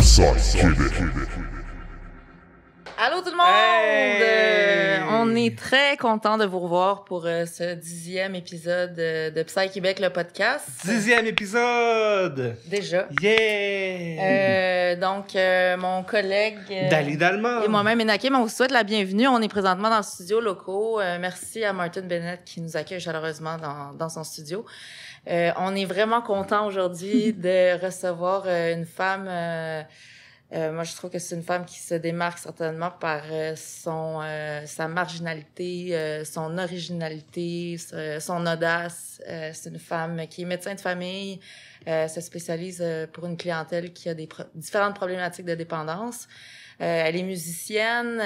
Psychic. Allô tout le monde! Hey! Euh, on est très content de vous revoir pour euh, ce dixième épisode euh, de Psy Québec, le podcast. Dixième épisode! Déjà. Yeah! Euh, donc, euh, mon collègue Dali Dalma! et moi-même, Enakim, on vous souhaite la bienvenue. On est présentement dans le studio locaux. Merci à Martin Bennett qui nous accueille chaleureusement dans, dans son studio. Euh, on est vraiment content aujourd'hui de recevoir une femme... euh, moi, je trouve que c'est une femme qui se démarque certainement par euh, son euh, sa marginalité, euh, son originalité, son audace. Euh, c'est une femme qui est médecin de famille, euh, se spécialise pour une clientèle qui a des pro- différentes problématiques de dépendance. Elle est musicienne.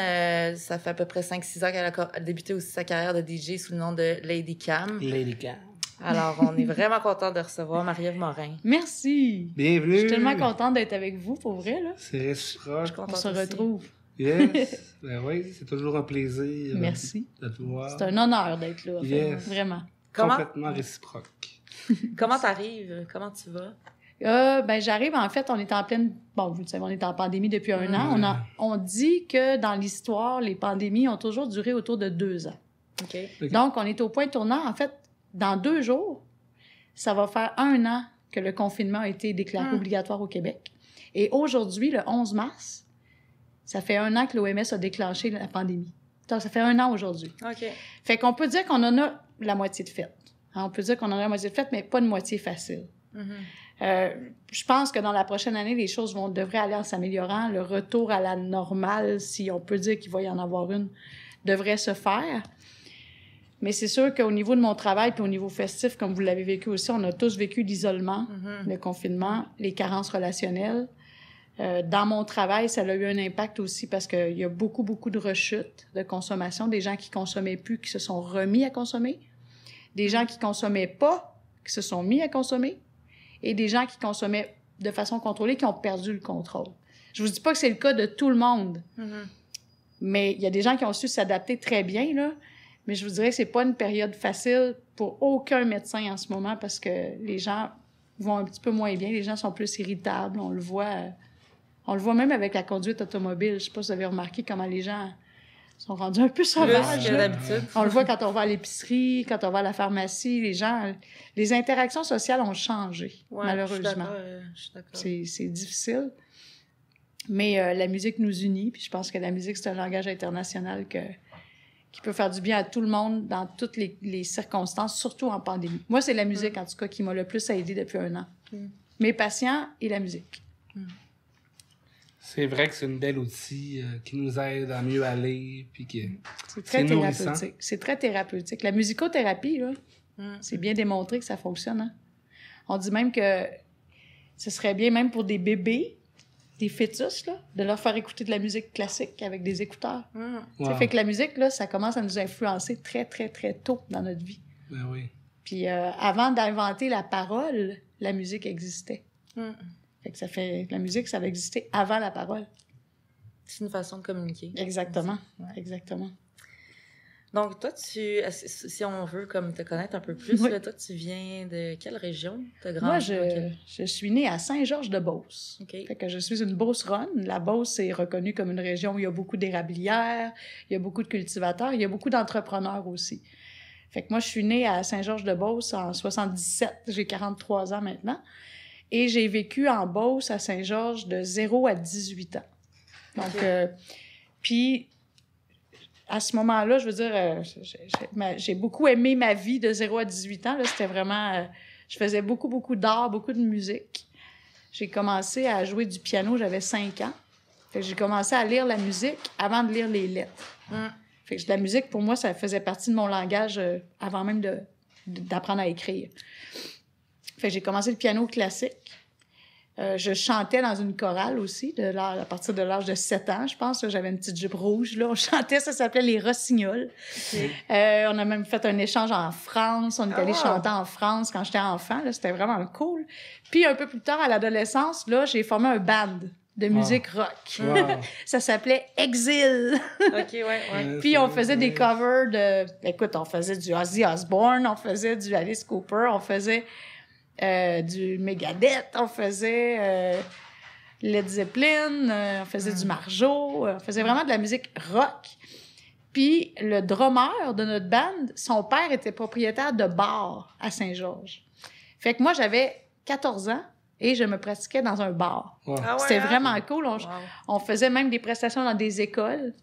ça fait à peu près 5-6 ans qu'elle a débuté aussi sa carrière de DJ sous le nom de Lady Cam. Lady Cam. Alors, on est vraiment content de recevoir Marie-Ève Morin. Merci. Bienvenue! Je suis tellement contente d'être avec vous, pour vrai. Là. C'est réciproque. On se aussi. retrouve. Yes! ben oui, c'est toujours un plaisir. Merci. De te voir. C'est un honneur d'être là. Yes. Vraiment. Comment Complètement réciproque. comment t'arrives? Comment tu vas? Euh, ben, j'arrive, en fait, on est en pleine... Bon, vous le savez, on est en pandémie depuis un an. On, a, on dit que dans l'histoire, les pandémies ont toujours duré autour de deux ans. Ok. Ok. Donc, on est au point tournant. En fait, dans deux jours, ça va faire un an que le confinement a été déclaré Hmm. obligatoire au Québec. Et aujourd'hui, le 11 mars, ça fait un an que l'OMS a déclenché la pandémie. Donc, ça fait un an aujourd'hui. Ok. Fait qu'on peut dire qu'on en a la moitié de faite. Hein, On peut dire qu'on en a la moitié de faite, mais pas une moitié facile. Mhm. Euh, je pense que dans la prochaine année, les choses vont devraient aller en s'améliorant. Le retour à la normale, si on peut dire qu'il va y en avoir une, devrait se faire. Mais c'est sûr qu'au niveau de mon travail puis au niveau festif, comme vous l'avez vécu aussi, on a tous vécu l'isolement, Mhm. le confinement, les carences relationnelles. Euh, dans mon travail, ça a eu un impact aussi parce qu'il y a beaucoup, beaucoup de rechutes de consommation, des gens qui consommaient plus, qui se sont remis à consommer, des gens qui consommaient pas, qui se sont mis à consommer, et des gens qui consommaient de façon contrôlée, qui ont perdu le contrôle. Je vous dis pas que c'est le cas de tout le monde, Mhm. mais il y a des gens qui ont su s'adapter très bien, là. Mais je vous dirais que c'est pas une période facile pour aucun médecin en ce moment parce que les gens vont un petit peu moins bien. Les gens sont plus irritables. On le voit. On le voit même avec la conduite automobile. Je sais pas si vous avez remarqué comment les gens sont rendus un peu sauvages. D'habitude. On le voit quand on va à l'épicerie, quand on va à la pharmacie. Les gens, les interactions sociales ont changé, Ouais, malheureusement. Euh, c'est difficile. Mais euh, la musique nous unit, puis je pense que la musique, c'est un langage international que, qui peut faire du bien à tout le monde dans toutes les, les circonstances, surtout en pandémie. Moi, c'est la musique, en tout cas, qui m'a le plus aidé depuis un an. Mm. Mes patients et la musique. C'est vrai que c'est une belle outil euh, qui nous aide à mieux aller. Puis que... C'est très thérapeutique. C'est très thérapeutique. La musicothérapie, là, c'est bien démontré que ça fonctionne. hein. On dit même que ce serait bien, même pour des bébés, des fœtus, là, de leur faire écouter de la musique classique avec des écouteurs. Tu sais, Wow. Fait que la musique, là, ça commence à nous influencer très, très, très tôt dans notre vie. Ben oui. Puis euh, avant d'inventer la parole, la musique existait. Mhm. Fait que ça fait... La musique, ça va exister avant la parole. C'est une façon de communiquer. Exactement. Ouais. Exactement. Donc, toi, tu, si on veut comme te connaître un peu plus, Oui. là, toi, tu viens de quelle région? Grandi Moi, je, quelle- je suis née à Saint-Georges-de-Beauce. Fait que je suis une Beauceronne. La Beauce est reconnue comme une région où il y a beaucoup d'érablières, il y a beaucoup de cultivateurs, il y a beaucoup d'entrepreneurs aussi. Fait que moi, je suis née à Saint-Georges-de-Beauce en 77. J'ai 43 ans maintenant. Et j'ai vécu en Beauce à Saint-Georges de 0 à 18 ans. Donc, euh, puis, à ce moment-là, je veux dire, euh, j'ai- beaucoup aimé ma vie de 0 à 18 ans. C'était vraiment... euh, je faisais beaucoup, beaucoup d'art, beaucoup de musique. J'ai commencé à jouer du piano, j'avais 5 ans. J'ai commencé à lire la musique avant de lire les lettres. Fait que la musique, pour moi, ça faisait partie de mon langage euh, avant même de- de- d'apprendre à écrire. Fait j'ai commencé le piano classique. Euh, je chantais dans une chorale aussi, de l'âge- à partir de l'âge de 7 ans, je pense. J'avais une petite jupe rouge. Là. On chantait, ça s'appelait Les Rossignols. Euh, on a même fait un échange en France. On est allé Ah! chanter en France quand j'étais enfant. là. C'était vraiment cool. Puis un peu plus tard, à l'adolescence, là, j'ai formé un band. de musique rock. Wow. Ça s'appelait Exil. OK, ouais, ouais. Ouais, Puis on faisait des covers de... Écoute, on faisait du Ozzy Osbourne, on faisait du Alice Cooper, on faisait euh, du Megadeth, on faisait euh, Led Zeppelin, euh, on faisait du Marjo, euh, on faisait vraiment de la musique rock. Puis le drummer de notre band, son père était propriétaire de bar à Saint-Georges. Fait que moi, j'avais 14 ans et je me pratiquais dans un bar. Ah ouais, C'était hein? vraiment cool. On, Wow. on faisait même des prestations dans des écoles.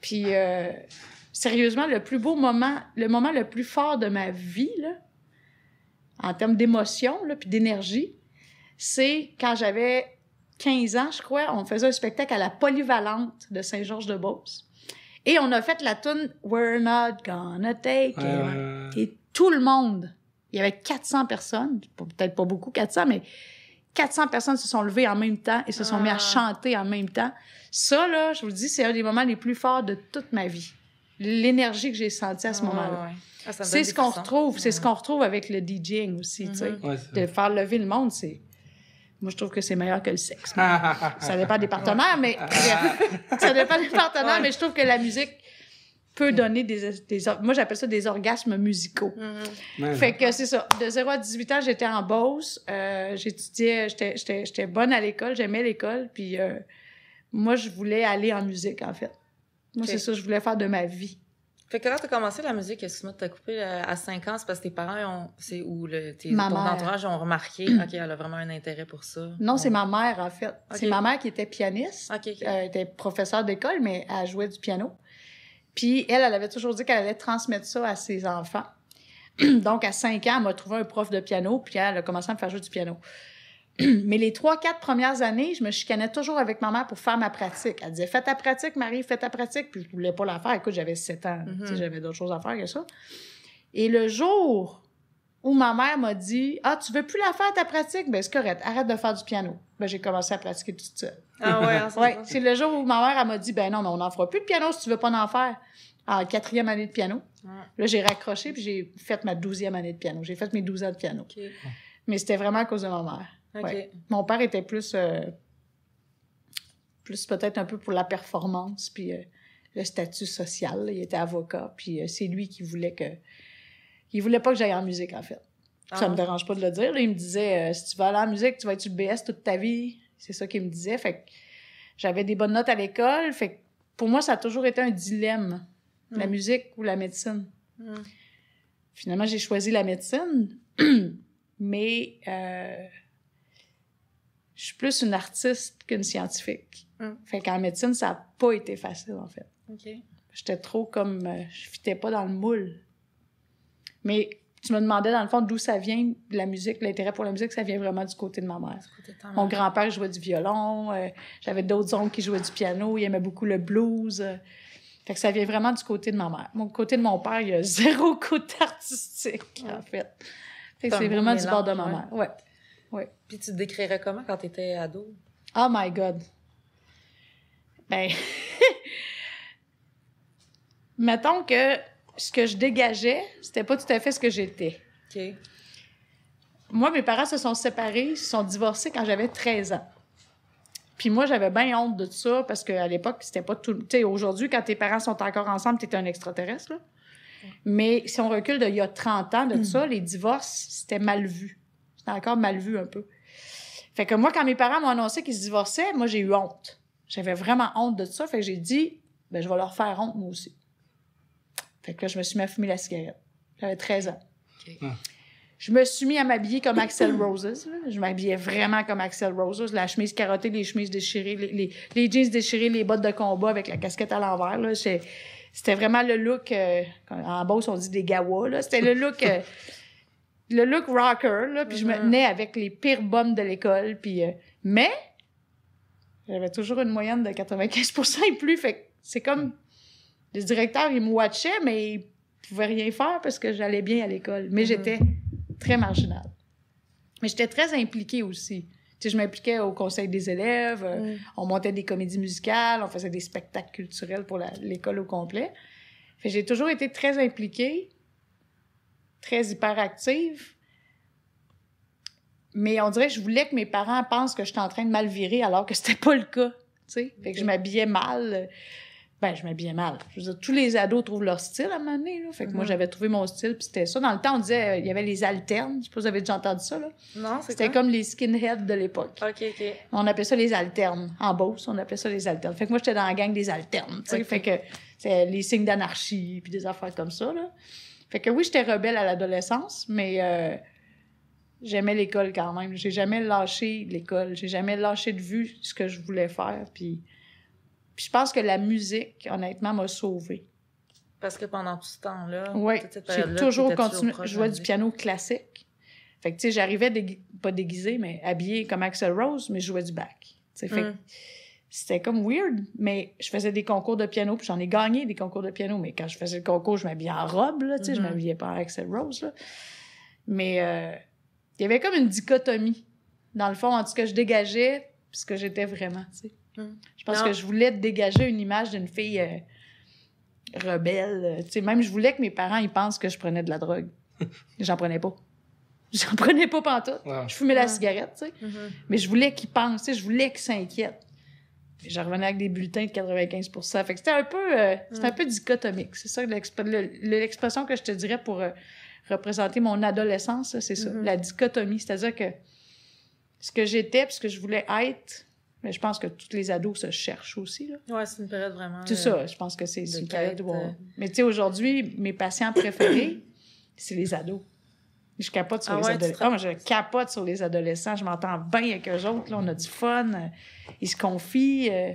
Puis, euh, sérieusement, le plus beau moment, le moment le plus fort de ma vie, là, en termes d'émotion, là, puis d'énergie, c'est quand j'avais 15 ans, je crois, on faisait un spectacle à la Polyvalente de Saint-Georges-de-Beauce. Et on a fait la tune We're not gonna take it. Euh, Et tout le monde, il y avait 400 personnes, peut-être pas beaucoup 400, mais 400 personnes se sont levées en même temps et se sont mis à Ah. chanter en même temps. Ça, là, je vous le dis, c'est un des moments les plus forts de toute ma vie. L'énergie que j'ai sentie à ce Ah, moment-là. ouais. Ah, C'est ce qu'on retrouve, c'est ce Ouais. qu'on retrouve avec le DJing aussi, tu sais. Mhm. ouais, c'est De faire lever le monde, c'est... Moi, je trouve que c'est meilleur que le sexe. Ça dépend des partenaires, mais... ça dépend des partenaires, Ouais. mais je trouve que la musique peut donner des... des or- moi, j'appelle ça des orgasmes musicaux. Mhm. Ouais. Fait que c'est ça. De 0 à 18 ans, j'étais en Beauce. Euh, j'étudiais, j'étais, j'étais, j'étais bonne à l'école, j'aimais l'école. Puis euh, moi, je voulais aller en musique, en fait. Moi, c'est ça que je voulais faire de ma vie. Fait que quand t'as commencé la musique, excuse-moi de t'as coupé euh, à 5 ans, c'est parce que tes parents ont, c'est où le, tes, ton mère. entourage ont remarqué, ok, elle a vraiment un intérêt pour ça. Non, c'est ma mère, en fait. C'est ma mère qui était pianiste. Ok, ok. Elle était professeure d'école, mais elle jouait du piano. Puis elle, elle avait toujours dit qu'elle allait transmettre ça à ses enfants. Donc, à 5 ans, elle m'a trouvé un prof de piano, puis elle a commencé à me faire jouer du piano. Mais les trois, quatre premières années, je me chicanais toujours avec ma mère pour faire ma pratique. Elle disait, fais ta pratique, Marie, fais ta pratique. Puis je voulais pas la faire. Écoute, j'avais 7 ans. Mhm. J'avais d'autres choses à faire que ça. Et le jour où ma mère m'a dit, ah, tu veux plus la faire, ta pratique? Ben, c'est correct. Arrête de faire du piano. Ben, j'ai commencé à pratiquer toute seule. Ah ouais, hein, c'est Ouais, c'est le jour où ma mère, elle m'a dit, ben non, mais on n'en fera plus de piano si tu veux pas en faire. En quatrième année de piano. Là, j'ai raccroché, puis j'ai fait ma douzième année de piano. J'ai fait mes douze ans de piano. Mais c'était vraiment à cause de ma mère. Ok. Ouais. Mon père était plus, euh, plus peut-être un peu pour la performance, puis euh, le statut social. là. Il était avocat, puis euh, c'est lui qui voulait que... Il voulait pas que j'aille en musique, en fait. Ah Ça me non? dérange pas de le dire. là. Il me disait, euh, si tu vas aller en musique, tu vas être UBS toute ta vie. C'est ça qu'il me disait. Fait que j'avais des bonnes notes à l'école. Fait que pour moi, ça a toujours été un dilemme. La Mm. musique ou la médecine. Mm. Finalement, j'ai choisi la médecine. mais je suis plus une artiste qu'une scientifique. Mm. Fait qu'en médecine, ça n'a pas été facile, en fait. J'étais trop comme. euh, je fitais pas dans le moule. Mais tu me demandais, dans le fond, d'où ça vient, la musique, l'intérêt pour la musique, ça vient vraiment du côté de ma mère. Mon grand-père jouait du violon, euh, j'avais d'autres oncles qui jouaient du piano, il aimait beaucoup le blues. euh. fait que ça vient vraiment du côté de ma mère. Mon côté de mon père, il y a zéro côté artistique, en fait. Fait C'est vraiment du bord de ma mère. Ouais. Puis tu te décrirais comment quand t'étais ado? Oh my God. Ben, mettons que ce que je dégageais, c'était pas tout à fait ce que j'étais. Ok. Moi, mes parents se sont séparés, ils se sont divorcés quand j'avais 13 ans. Puis moi, j'avais bien honte de ça parce qu'à l'époque, c'était pas tout. Tu sais, aujourd'hui, quand tes parents sont encore ensemble, t'es un extraterrestre, là. Mais si on recule d'il y a 30 ans de ça, les divorces, c'était mal vu. C'était encore mal vu un peu. Fait que moi, quand mes parents m'ont annoncé qu'ils se divorçaient, moi, j'ai eu honte. J'avais vraiment honte de ça. Fait que j'ai dit, ben, je vais leur faire honte, moi aussi. Fait que là, je me suis mis à fumer la cigarette. J'avais 13 ans. Ah. Je me suis mis à m'habiller comme Axel Roses. là. Je m'habillais vraiment comme Axel Roses. La chemise carottée, les chemises déchirées, les, les, les jeans déchirés, les bottes de combat avec la casquette à l'envers. là. C'est- C'était vraiment le look... euh, en Beauce, on dit des gawas. là. C'était le look... euh, le look rocker. Là, puis je me Mhm. tenais avec les pires bombes de l'école. Puis, euh, mais j'avais toujours une moyenne de 95 et plus. Fait que c'est comme... Le directeur, il me watchait, mais il pouvait rien faire parce que j'allais bien à l'école. Mais Mhm. j'étais très marginale. Mais j'étais très impliquée aussi. Tu sais, je m'impliquais au conseil des élèves, euh, Mm. on montait des comédies musicales, on faisait des spectacles culturels pour l'école au complet. J'ai toujours été très impliquée, très hyperactive. mais on dirait que je voulais que mes parents pensent que j'étais en train de mal virer alors que c'était pas le cas. Fait que je m'habillais mal. Ben, je m'habillais mal. Je veux dire, tous les ados trouvent leur style à un moment donné. Là. Fait que moi, Mhm. j'avais trouvé mon style, puis c'était ça. Dans le temps, on disait, euh, il y avait les alternes. Je sais pas si vous avez déjà entendu ça, là. Non, c'est C'était comme les skinheads de l'époque. OK, OK. On appelait ça les alternes. En Beauce, on appelait ça les alternes. Fait que moi, j'étais dans la gang des alternes. tu sais. Ok. Fait que c'est les signes d'anarchie, puis des affaires comme ça. Là. Fait que oui, j'étais rebelle à l'adolescence, mais euh, j'aimais l'école quand même. J'ai jamais lâché l'école. J'ai jamais lâché de vue ce que je voulais faire. Puis, puis je pense que la musique, honnêtement, m'a sauvée. Parce que pendant tout ce temps-là, Oui, j'ai toujours continué. Je jouais du piano classique. Fait que, tu sais, j'arrivais, dégui- pas déguisée, mais habillée comme Axel Rose, mais je jouais du bac. Fait Mm. C'était comme weird, mais je faisais des concours de piano, puis j'en ai gagné des concours de piano, mais quand je faisais le concours, je m'habillais en robe, là, tu sais, je Mhm. m'habillais pas en Axel Rose, là. Mais euh, il y avait comme une dichotomie, dans le fond, entre ce que je dégageais puis ce que j'étais vraiment, tu sais. Mhm. Je pense Non. que je voulais dégager une image d'une fille euh, rebelle, euh, tu sais, même je voulais que mes parents, ils pensent que je prenais de la drogue. J'en prenais pas. J'en prenais pas pantoute. Ouais. Je fumais la cigarette, tu sais. Mhm. Mais je voulais qu'ils pensent, tu sais, je voulais qu'ils s'inquiètent. Je revenais avec des bulletins de 95 Fait que c'était un peu, euh, c'était un peu dichotomique. C'est ça l'exp- le- l'expression que je te dirais pour euh, représenter mon adolescence, c'est ça. Mhm. La dichotomie. C'est-à-dire que ce que j'étais ce que je voulais être, mais je pense que tous les ados se cherchent aussi, là. Ouais, c'est une période vraiment. Tout euh, ça, je pense que c'est une période où on- euh. Mais tu sais, aujourd'hui, mes patients préférés, c'est les ados. Je capote sur Ah les ouais, adolescents. Moi, je capote sur les adolescents. Je m'entends bien avec eux autres. Là, on a du fun. Ils se confient. euh.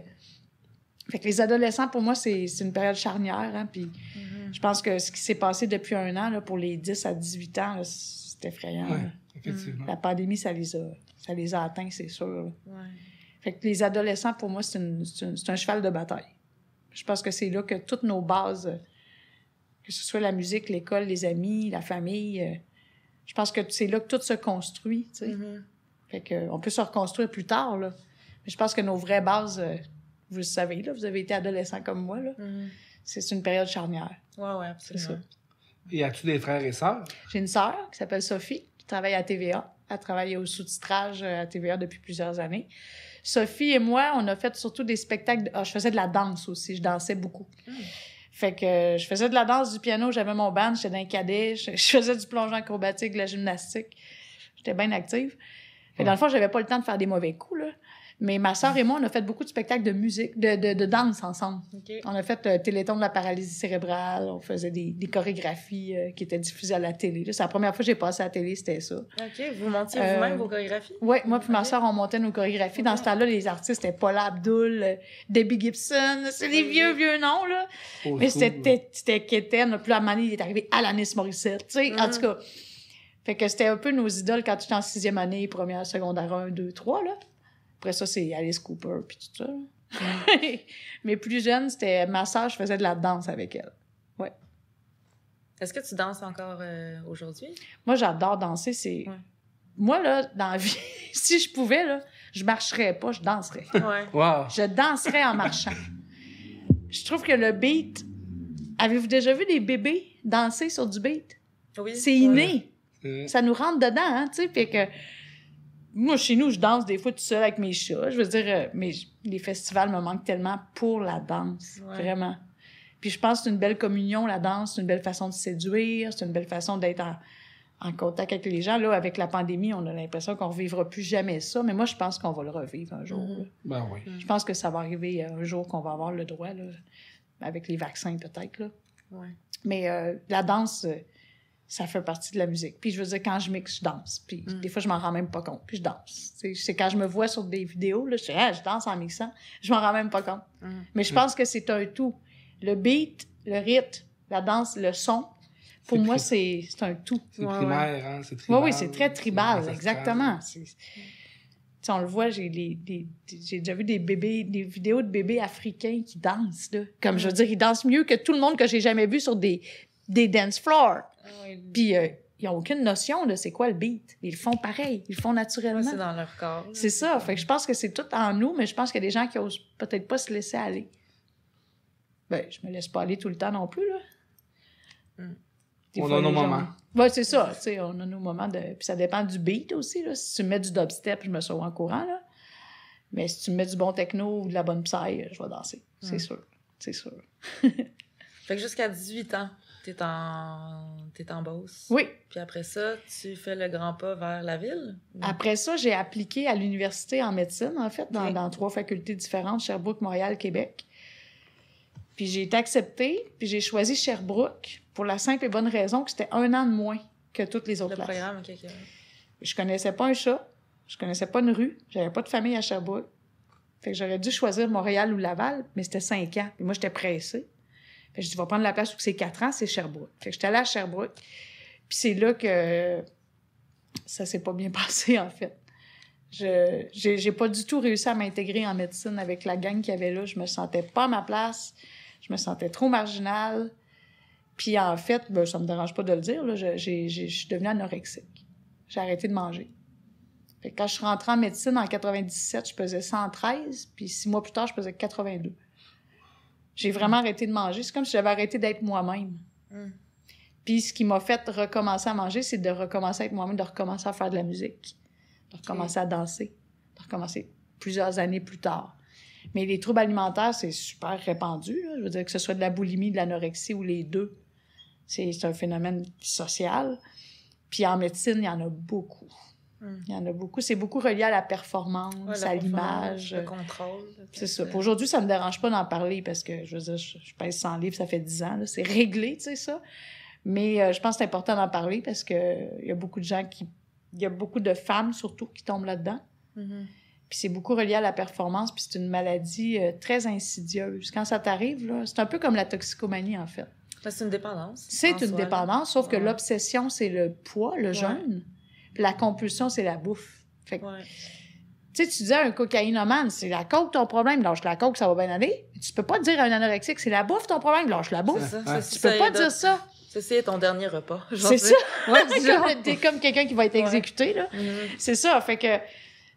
Fait que les adolescents, pour moi, c'est c'est une période charnière. Hein, puis Mhm. je pense que ce qui s'est passé depuis un an, là, pour les 10 à 18 ans, c'est effrayant. Ouais, effectivement. La pandémie, ça les a, ça les a atteints, c'est sûr. Ouais. Fait que les adolescents, pour moi, c'est un cheval de bataille. Je pense que c'est là que toutes nos bases, que ce soit la musique, l'école, les amis, la famille, euh, je pense que c'est là que tout se construit. tu sais. Mhm. Fait que, euh, on peut se reconstruire plus tard. Là. Mais je pense que nos vraies bases, euh, vous le savez, là, vous avez été adolescent comme moi, là, Mhm. c'est c'est une période charnière. Ouais, ouais, C'est absolument. Y a-tu des frères et sœurs? J'ai une sœur qui s'appelle Sophie, qui travaille à TVA. Elle travaille au sous-titrage euh, à TVA depuis plusieurs années. Sophie et moi, on a fait surtout des spectacles. de- ah, je faisais de la danse aussi. Je dansais beaucoup. Mm. Fait que je faisais de la danse, du piano, j'avais mon band, j'étais dans un cadet, je, faisais du plongeon acrobatique, de la gymnastique. J'étais bien active. Fait dans le fond, j'avais pas le temps de faire des mauvais coups, là. Mais ma sœur et moi, on a fait beaucoup de spectacles de musique, de, de, de danse ensemble. OK. On a fait euh, Téléthon de la paralysie cérébrale, on faisait des, des chorégraphies euh, qui étaient diffusées à la télé. C'est la première fois que j'ai passé à la télé, c'était ça. OK. Vous montiez Euh, vous-même vos chorégraphies? Ouais, moi puis ma soeur, on montait nos chorégraphies. Dans ce temps-là, les artistes, c'était Paula Abdul, euh, Debbie Gibson, c'est des Oui. vieux, vieux noms, là. Mais c'était c'était Kéten, puis là, donné, il est arrivé Alanis Morissette, tu sais, en Mhm. tout cas. Fait que c'était un peu nos idoles quand tu étais en sixième année, première, secondaire 1, 2, 3, là. Après ça, c'est Alice Cooper, puis tout ça. Mais plus jeune, c'était ma soeur, je faisais de la danse avec elle. Est-ce que tu danses encore euh, aujourd'hui? Moi, j'adore danser, c'est... Ouais. Moi, là, dans la vie, si je pouvais, là, je marcherais pas, je danserais. Ouais. Wow. Je danserais en marchant. Je trouve que le beat... Avez-vous déjà vu des bébés danser sur du beat? Oui. C'est inné. Ça nous rentre dedans, hein, tu sais. Fait que... Moi, chez nous, je danse des fois tout seul avec mes chats. Je veux dire, euh, mais les festivals me manquent tellement pour la danse. Ouais. Vraiment. Puis je pense que c'est une belle communion, la danse. C'est une belle façon de séduire. C'est une belle façon d'être en, en contact avec les gens. Là, avec la pandémie, on a l'impression qu'on ne revivra plus jamais ça. Mais moi, je pense qu'on va le revivre un jour. Mhm. Ben oui. Je pense que ça va arriver euh, un jour qu'on va avoir le droit, là, avec les vaccins peut-être. là. Ouais. Mais euh, la danse, euh, ça fait partie de la musique. Puis je veux dire, quand je mixe, je danse. Puis Mm. des fois, je m'en rends même pas compte. Puis je danse. C'est quand je me vois sur des vidéos, là, je dis, ah, je danse en mixant. Je m'en rends même pas compte. Mhm. Mais je Mm. pense que c'est un tout. Le beat, le rythme, la danse, le son, pour moi, c'est c'est un tout. C'est Ouais, primaire, hein? C'est Oui, tribal. oui, c'est très tribal, exactement. C'est- Tu sais, on le voit, j'ai déjà vu des bébés, des vidéos de bébés africains qui dansent, là. Comme je veux dire, ils dansent mieux que tout le monde que j'ai jamais vu sur des, des dance floors. Puis, euh, ils n'ont aucune notion de c'est quoi le beat. Ils le font pareil, ils le font Ouais, naturellement. c'est dans leur corps. C'est ça. Fait que je pense que c'est tout en nous, mais je pense qu'il y a des gens qui osent peut-être pas se laisser aller. Ben, je me laisse pas aller tout le temps non plus, là. Mm. On fois, a nos gens- moments. Ouais, c'est ça. Tu sais, on a nos moments de. Puis ça dépend du beat aussi. Là. Si tu me mets du dubstep, je me sauve en courant. Là. Mais si tu me mets du bon techno ou de la bonne psy, je vais danser. C'est Mm. sûr. C'est sûr. Fait que jusqu'à 18 ans, t'es en, t'es en Beauce. Oui. Puis après ça, tu fais le grand pas vers la ville? Après ça, j'ai appliqué à l'université en médecine, en fait, dans, trois facultés différentes, Sherbrooke, Montréal, Québec. Puis j'ai été acceptée, puis j'ai choisi Sherbrooke pour la simple et bonne raison que c'était un an de moins que toutes les autres Le programme. Je connaissais pas un chat, je connaissais pas une rue, j'avais pas de famille à Sherbrooke. Fait que j'aurais dû choisir Montréal ou Laval, mais c'était cinq ans. Puis moi, j'étais pressée. Je dis, je vais prendre la place où c'est quatre ans, c'est Sherbrooke. Fait que j'étais allée à Sherbrooke. Puis c'est là que ça s'est pas bien passé, en fait. Je j'ai pas du tout réussi à m'intégrer en médecine avec la gang qu'il y avait là. Je me sentais pas à ma place. Je me sentais trop marginale. Puis en fait, ben, ça me dérange pas de le dire, là, je, j'ai- je suis devenue anorexique. J'ai arrêté de manger. Fait que quand je suis rentrée en médecine en 97, je pesais 113, puis six mois plus tard, je pesais 82. J'ai vraiment arrêté de manger. C'est comme si j'avais arrêté d'être moi-même. Mm. Puis ce qui m'a fait recommencer à manger, c'est de recommencer à être moi-même, de recommencer à faire de la musique, de recommencer à danser, de recommencer plusieurs années plus tard. Mais les troubles alimentaires, c'est super répandu. là. Je veux dire que ce soit de la boulimie, de l'anorexie ou les deux. C'est un phénomène social. Puis en médecine, il y en a beaucoup. Mm. Il y en a beaucoup. C'est beaucoup relié à la performance, Ouais, la à l'image. Le contrôle. C'est ça. Aujourd'hui, ça me dérange pas d'en parler parce que, je veux dire, je, je pèse 100 livres, ça fait 10 ans. C'est réglé, tu sais, ça. Mais euh, je pense que c'est important d'en parler parce que il y a beaucoup de gens qui... Il y a beaucoup de femmes, surtout, qui tombent là-dedans. Mhm. Puis c'est beaucoup relié à la performance, puis c'est une maladie euh, très insidieuse. Quand ça t'arrive, c'est un peu comme la toxicomanie, en fait. Ben, C'est une dépendance. C'est une soi, là. dépendance, sauf que Ouais. l'obsession, c'est le poids, le jeûne. La compulsion, c'est la bouffe. Fait que Ouais. tu sais, tu disais à un cocaïnomane, c'est la coke ton problème, lâche la coke, ça va bien aller. Tu peux pas dire à un anorexique, c'est la bouffe ton problème, lâche la bouffe. ça. Ouais. c'est- Tu peux pas dire ça. Ceci est ton dernier repas. C'est ça. Ouais, c'est ça. Comme- T'es comme quelqu'un qui va être Ouais. exécuté, là. Mhm. C'est ça. Fait que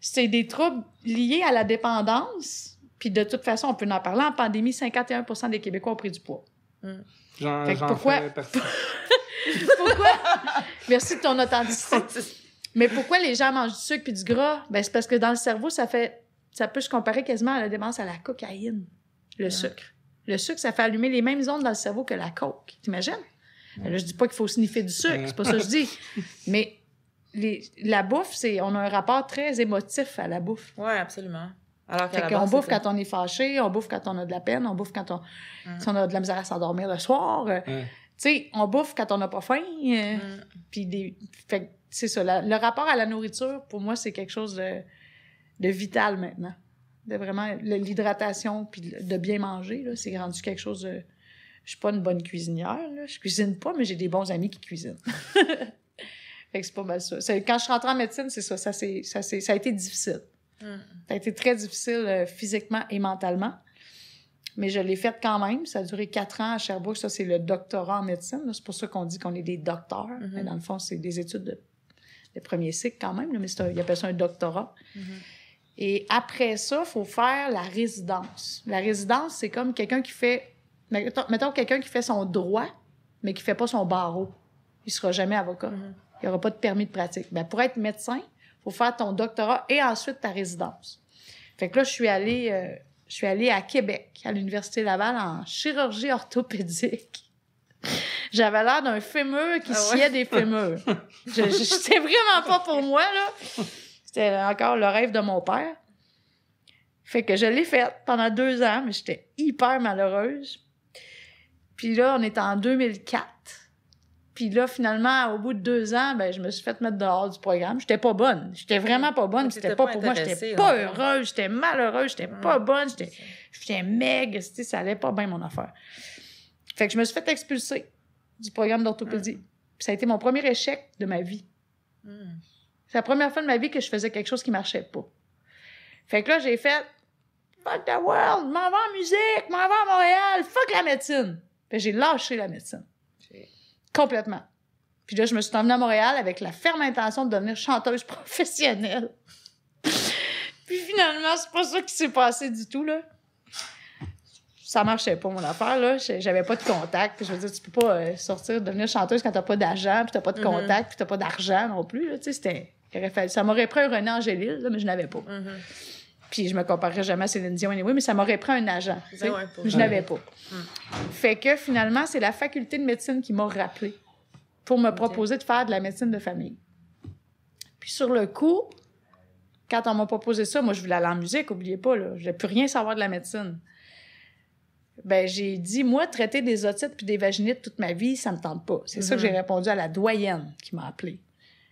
c'est des troubles liés à la dépendance. Puis de toute façon, on peut en parler. En pandémie, 51 des Québécois ont pris du poids. J'en Fait que j'en pourquoi- fais partie. Pourquoi? Merci de ton authenticité. Mais pourquoi les gens mangent du sucre puis du gras? Ben, c'est parce que dans le cerveau, ça fait, ça peut se comparer quasiment à la démence à la cocaïne, le sucre. Le sucre, ça fait allumer les mêmes ondes dans le cerveau que la coke. T'imagines? Ben Là, je dis pas qu'il faut sniffer du sucre, c'est pas ça que je dis. Mais les, la bouffe, c'est, on a un rapport très émotif à la bouffe. Ouais, absolument. Alors qu'on bouffe quand on est fâché, on bouffe quand on a de la peine, on bouffe quand on, Mm. si on a de la misère à s'endormir le soir. euh, Ouais. Tu sais, on bouffe quand on n'a pas faim. euh, Mm. puis des... fait c'est ça. la- le rapport à la nourriture, pour moi, c'est quelque chose de, de vital maintenant. De vraiment l'hydratation puis de bien manger, là, c'est rendu quelque chose de. Je suis pas une bonne cuisinière, là. Je cuisine pas, mais j'ai des bons amis qui cuisinent. fait que c'est pas mal ça. Quand je suis rentrée en médecine, c'est ça. Ça, c'est- ça, c'est- ça a été difficile. Mm. Ça a été très difficile euh, physiquement et mentalement. Mais je l'ai faite quand même. Ça a duré quatre ans à Sherbrooke. Ça, c'est le doctorat en médecine. là. C'est pour ça qu'on dit qu'on est des docteurs. Mhm. Mais dans le fond, c'est des études de, de premier cycle quand même. là, mais un- ils appellent ça un doctorat. Mhm. Et après ça, il faut faire la résidence. La résidence, c'est comme quelqu'un qui fait... Mettons, mettons quelqu'un qui fait son droit, mais qui fait pas son barreau. Il sera jamais avocat. Mhm. Il n'y aura pas de permis de pratique. Ben, pour être médecin, il faut faire ton doctorat et ensuite ta résidence. Fait que là, je suis allée, euh, je suis allée à Québec, à l'Université Laval, en chirurgie orthopédique. J'avais l'air d'un fémur qui Ah ouais? sciait des fémurs. Je- je- C'était vraiment pas pour moi, là. C'était encore le rêve de mon père. Fait que je l'ai faite pendant deux ans, mais j'étais hyper malheureuse. Puis là, on est en 2004. Puis là, finalement, au bout de deux ans, ben, je me suis fait mettre dehors du programme. J'étais pas bonne. J'étais vraiment pas bonne. C'était pas pas pour moi. J'étais pas heureuse. J'étais malheureuse. J'étais pas Mm. bonne. J'étais, j'étais maigre. Ça allait pas bien, mon affaire. Fait que je me suis fait expulser du programme d'orthopédie. Ça a été mon premier échec de ma vie. Mm. C'est la première fois de ma vie que je faisais quelque chose qui marchait pas. Fait que là, j'ai fait Fuck the world, m'en vais en musique, m'en vais à Montréal, fuck la médecine. Fait j'ai lâché la médecine. Complètement. Puis là, je me suis emmenée à Montréal avec la ferme intention de devenir chanteuse professionnelle. Puis finalement, c'est pas ça qui s'est passé du tout, là. Ça marchait pas, mon affaire, là. J'avais pas de contact. Puis je veux dire, tu peux pas euh, sortir, devenir chanteuse quand t'as pas d'argent, puis t'as pas de Mhm. contact, puis t'as pas d'argent non plus, là. Tu sais, c'était... Ça m'aurait pris un René Angélil, là, mais je n'avais pas. Mhm. Puis je me comparerais jamais à Céline Dion anyway, mais ça m'aurait pris un agent. Ben ouais, je n'avais pas. Fait que finalement, c'est la faculté de médecine qui m'a rappelé pour me proposer de faire de la médecine de famille. Puis sur le coup, quand on m'a proposé ça, moi je voulais aller en musique, oubliez pas, là. Je voulais plus rien savoir de la médecine. Ben, j'ai dit, moi, traiter des otites puis des vaginites toute ma vie, ça me tente pas. C'est ça que Mhm. j'ai répondu à la doyenne qui m'a appelé.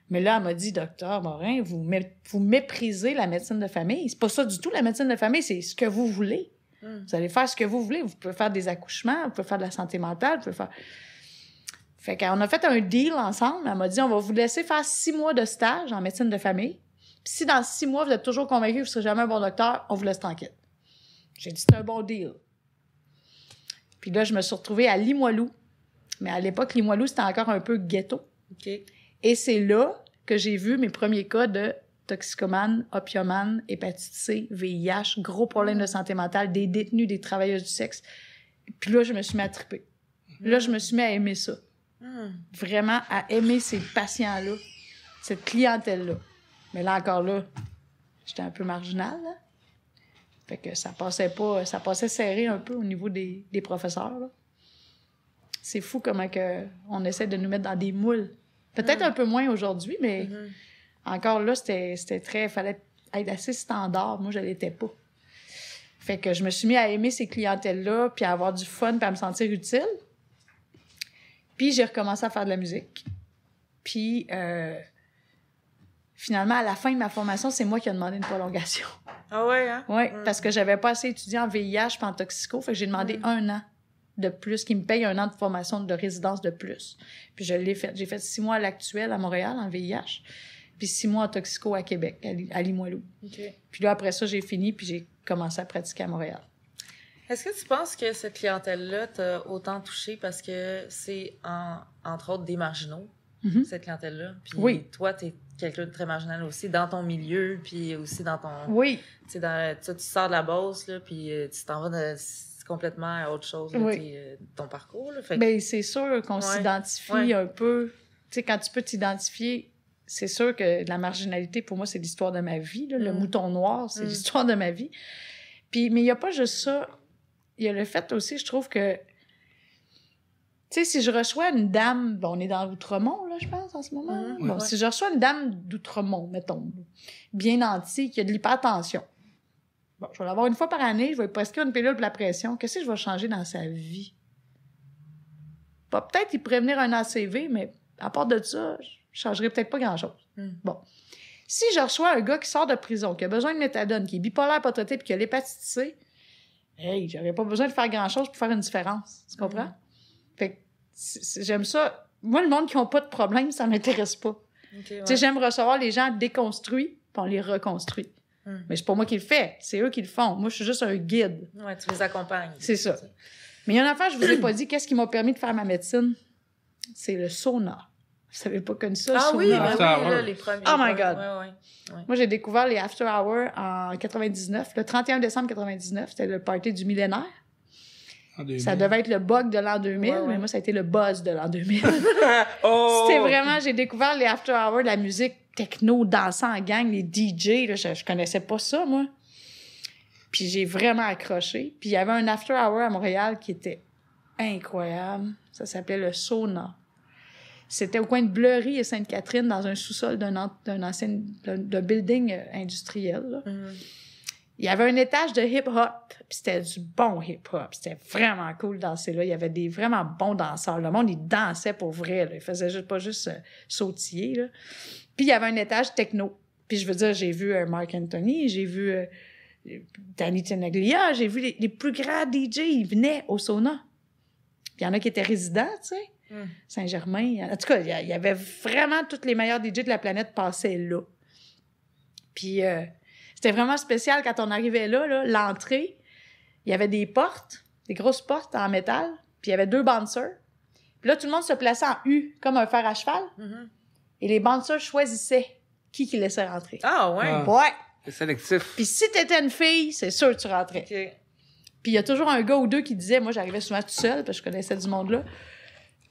Mais là, elle m'a dit, docteur Morin, vous, mé- vous méprisez la médecine de famille. C'est pas ça du tout, la médecine de famille, c'est ce que vous voulez. Mhm. Vous allez faire ce que vous voulez. Vous pouvez faire des accouchements, vous pouvez faire de la santé mentale, vous pouvez faire. Fait qu'on a fait un deal ensemble. Elle m'a dit, on va vous laisser faire six mois de stage en médecine de famille. Puis si dans six mois, vous êtes toujours convaincu que vous ne serez jamais un bon docteur, on vous laisse tranquille. J'ai dit, c'est un bon deal. Puis là, je me suis retrouvée à Limoilou. Mais à l'époque, Limoilou, c'était encore un peu ghetto. OK. Et c'est là que j'ai vu mes premiers cas de toxicomane, opiomane, hépatite C, VIH, gros problèmes de santé mentale, des détenus, des travailleuses du sexe. Puis là, je me suis mis à triper. Là, je me suis mis à aimer ça. Mhm. Vraiment à aimer ces patients-là, cette clientèle-là. Mais là, encore là, j'étais un peu marginale, là. Fait que ça passait pas, ça passait serré un peu au niveau des, des professeurs. C'est fou comment que on essaie de nous mettre dans des moules. Peut-être un peu moins aujourd'hui, mais Mhm. encore là, c'était c'était très. fallait être assez standard. Moi, je l'étais pas. Fait que je me suis mis à aimer ces clientèles-là, puis à avoir du fun, puis à me sentir utile. Puis j'ai recommencé à faire de la musique. Puis euh, finalement, à la fin de ma formation, c'est moi qui ai demandé une prolongation. Ah ouais, hein? Oui, Mm. parce que j'avais pas assez étudié en VIH puis en toxico. Fait que j'ai demandé Mm. un an de plus, qui me paye un an de formation de résidence de plus. Puis je l'ai fait. J'ai fait six mois à l'actuel à Montréal en VIH, puis six mois en toxico à Québec, à, Li- à Limoilou. Puis là, après ça, j'ai fini, puis j'ai commencé à pratiquer à Montréal. Est-ce que tu penses que cette clientèle-là t'a autant touché parce que c'est, en- entre autres, des marginaux, Mhm. cette clientèle-là? Puis Oui. toi, t'es quelqu'un de très marginal aussi dans ton milieu, puis aussi dans ton... Oui, Tu sais, dans, tu sors de la bosse, là, puis euh, tu t'en vas de- complètement à autre chose, là, Oui. euh, ton parcours, là. Fait que- ben c'est sûr qu'on s'identifie Ouais. un peu. Tu sais, quand tu peux t'identifier, c'est sûr que la marginalité, pour moi, c'est l'histoire de ma vie. là. Le Mm. mouton noir, c'est Mm. l'histoire de ma vie. Puis, mais il n'y a pas juste ça. Il y a le fait aussi, je trouve que. Tu sais, si je reçois une dame, bon, on est dans Outremont, là, je pense, en ce moment. Mhm. Bon, Ouais. si je reçois une dame d'Outremont, mettons, bien nantie, qui a de l'hypertension, bon, je vais l'avoir une fois par année, je vais lui prescrire une pilule pour la pression. Qu'est-ce que je vais changer dans sa vie? Pas peut-être il pourrait venir un ACV, mais à part de ça, je changerais peut-être pas grand-chose. Mm. Bon. Si je reçois un gars qui sort de prison, qui a besoin de méthadone, qui est bipolaire, pas traité, puis qui a l'hépatite C, hey, j'aurais pas besoin de faire grand-chose pour faire une différence. Tu comprends? Mhm. Fait que c'est- c'est- j'aime ça. Moi, le monde qui n'a pas de problème, ça m'intéresse pas. Ouais. J'aime recevoir les gens déconstruits, puis on les reconstruit. Mm. Mais c'est pas moi qui le fais, c'est eux qui le font. Moi, je suis juste un guide. Ouais, tu les accompagnes. C'est ça. Mais il y a une affaire, je vous ai pas dit, qu'est-ce qui m'a permis de faire ma médecine? C'est le sauna. Vous savez pas connu ça, le Ah sauna? oui, ben oui, là, les premiers. Oh my ouais, God. Ouais, ouais. Moi, j'ai découvert les After Hours en 99, le 31 décembre 99. C'était le party du millénaire. En 2000. Ça devait être le bug de l'an 2000, Ouais, ouais. mais moi, ça a été le buzz de l'an 2000. oh! C'était vraiment, j'ai découvert les After Hours, de la musique techno, dansant en gang, les DJ. Là, je, je connaissais pas ça, moi. Puis j'ai vraiment accroché. Puis il y avait un After Hour à Montréal qui était incroyable. Ça s'appelait le Sauna. C'était au coin de Bleury et Sainte-Catherine, dans un sous-sol d'un an- d'un ancien d'un- building euh, industriel. là. Mhm. Il y avait un étage de hip-hop, puis c'était du bon hip-hop. C'était vraiment cool de danser là. Il y avait des vraiment bons danseurs. Le monde, il dansait pour vrai. Là. Il faisait juste, pas juste euh, sautiller. Là. Puis il y avait un étage techno. Puis je veux dire, j'ai vu euh, Mark Anthony, j'ai vu euh, Danny Tenaglia, j'ai vu les, les plus grands DJ, ils venaient au sauna. Puis il y en a qui étaient résidents, tu sais. Mm. Saint-Germain. En tout cas, il y avait vraiment tous les meilleurs DJ de la planète passaient là. Puis euh, c'était vraiment spécial quand on arrivait là, là, l'entrée, il y avait des portes, des grosses portes en métal, puis il y avait deux bouncers. Puis là, tout le monde se plaçait en U, comme un fer à cheval, Mhm. et les bouncers choisissaient qui qui laissait rentrer. Ah ouais. Ah. Ouais! C'est sélectif. Puis si t'étais une fille, c'est sûr que tu rentrais. Puis il y a toujours un gars ou deux qui disait, moi j'arrivais souvent tout seul, parce que je connaissais du monde là.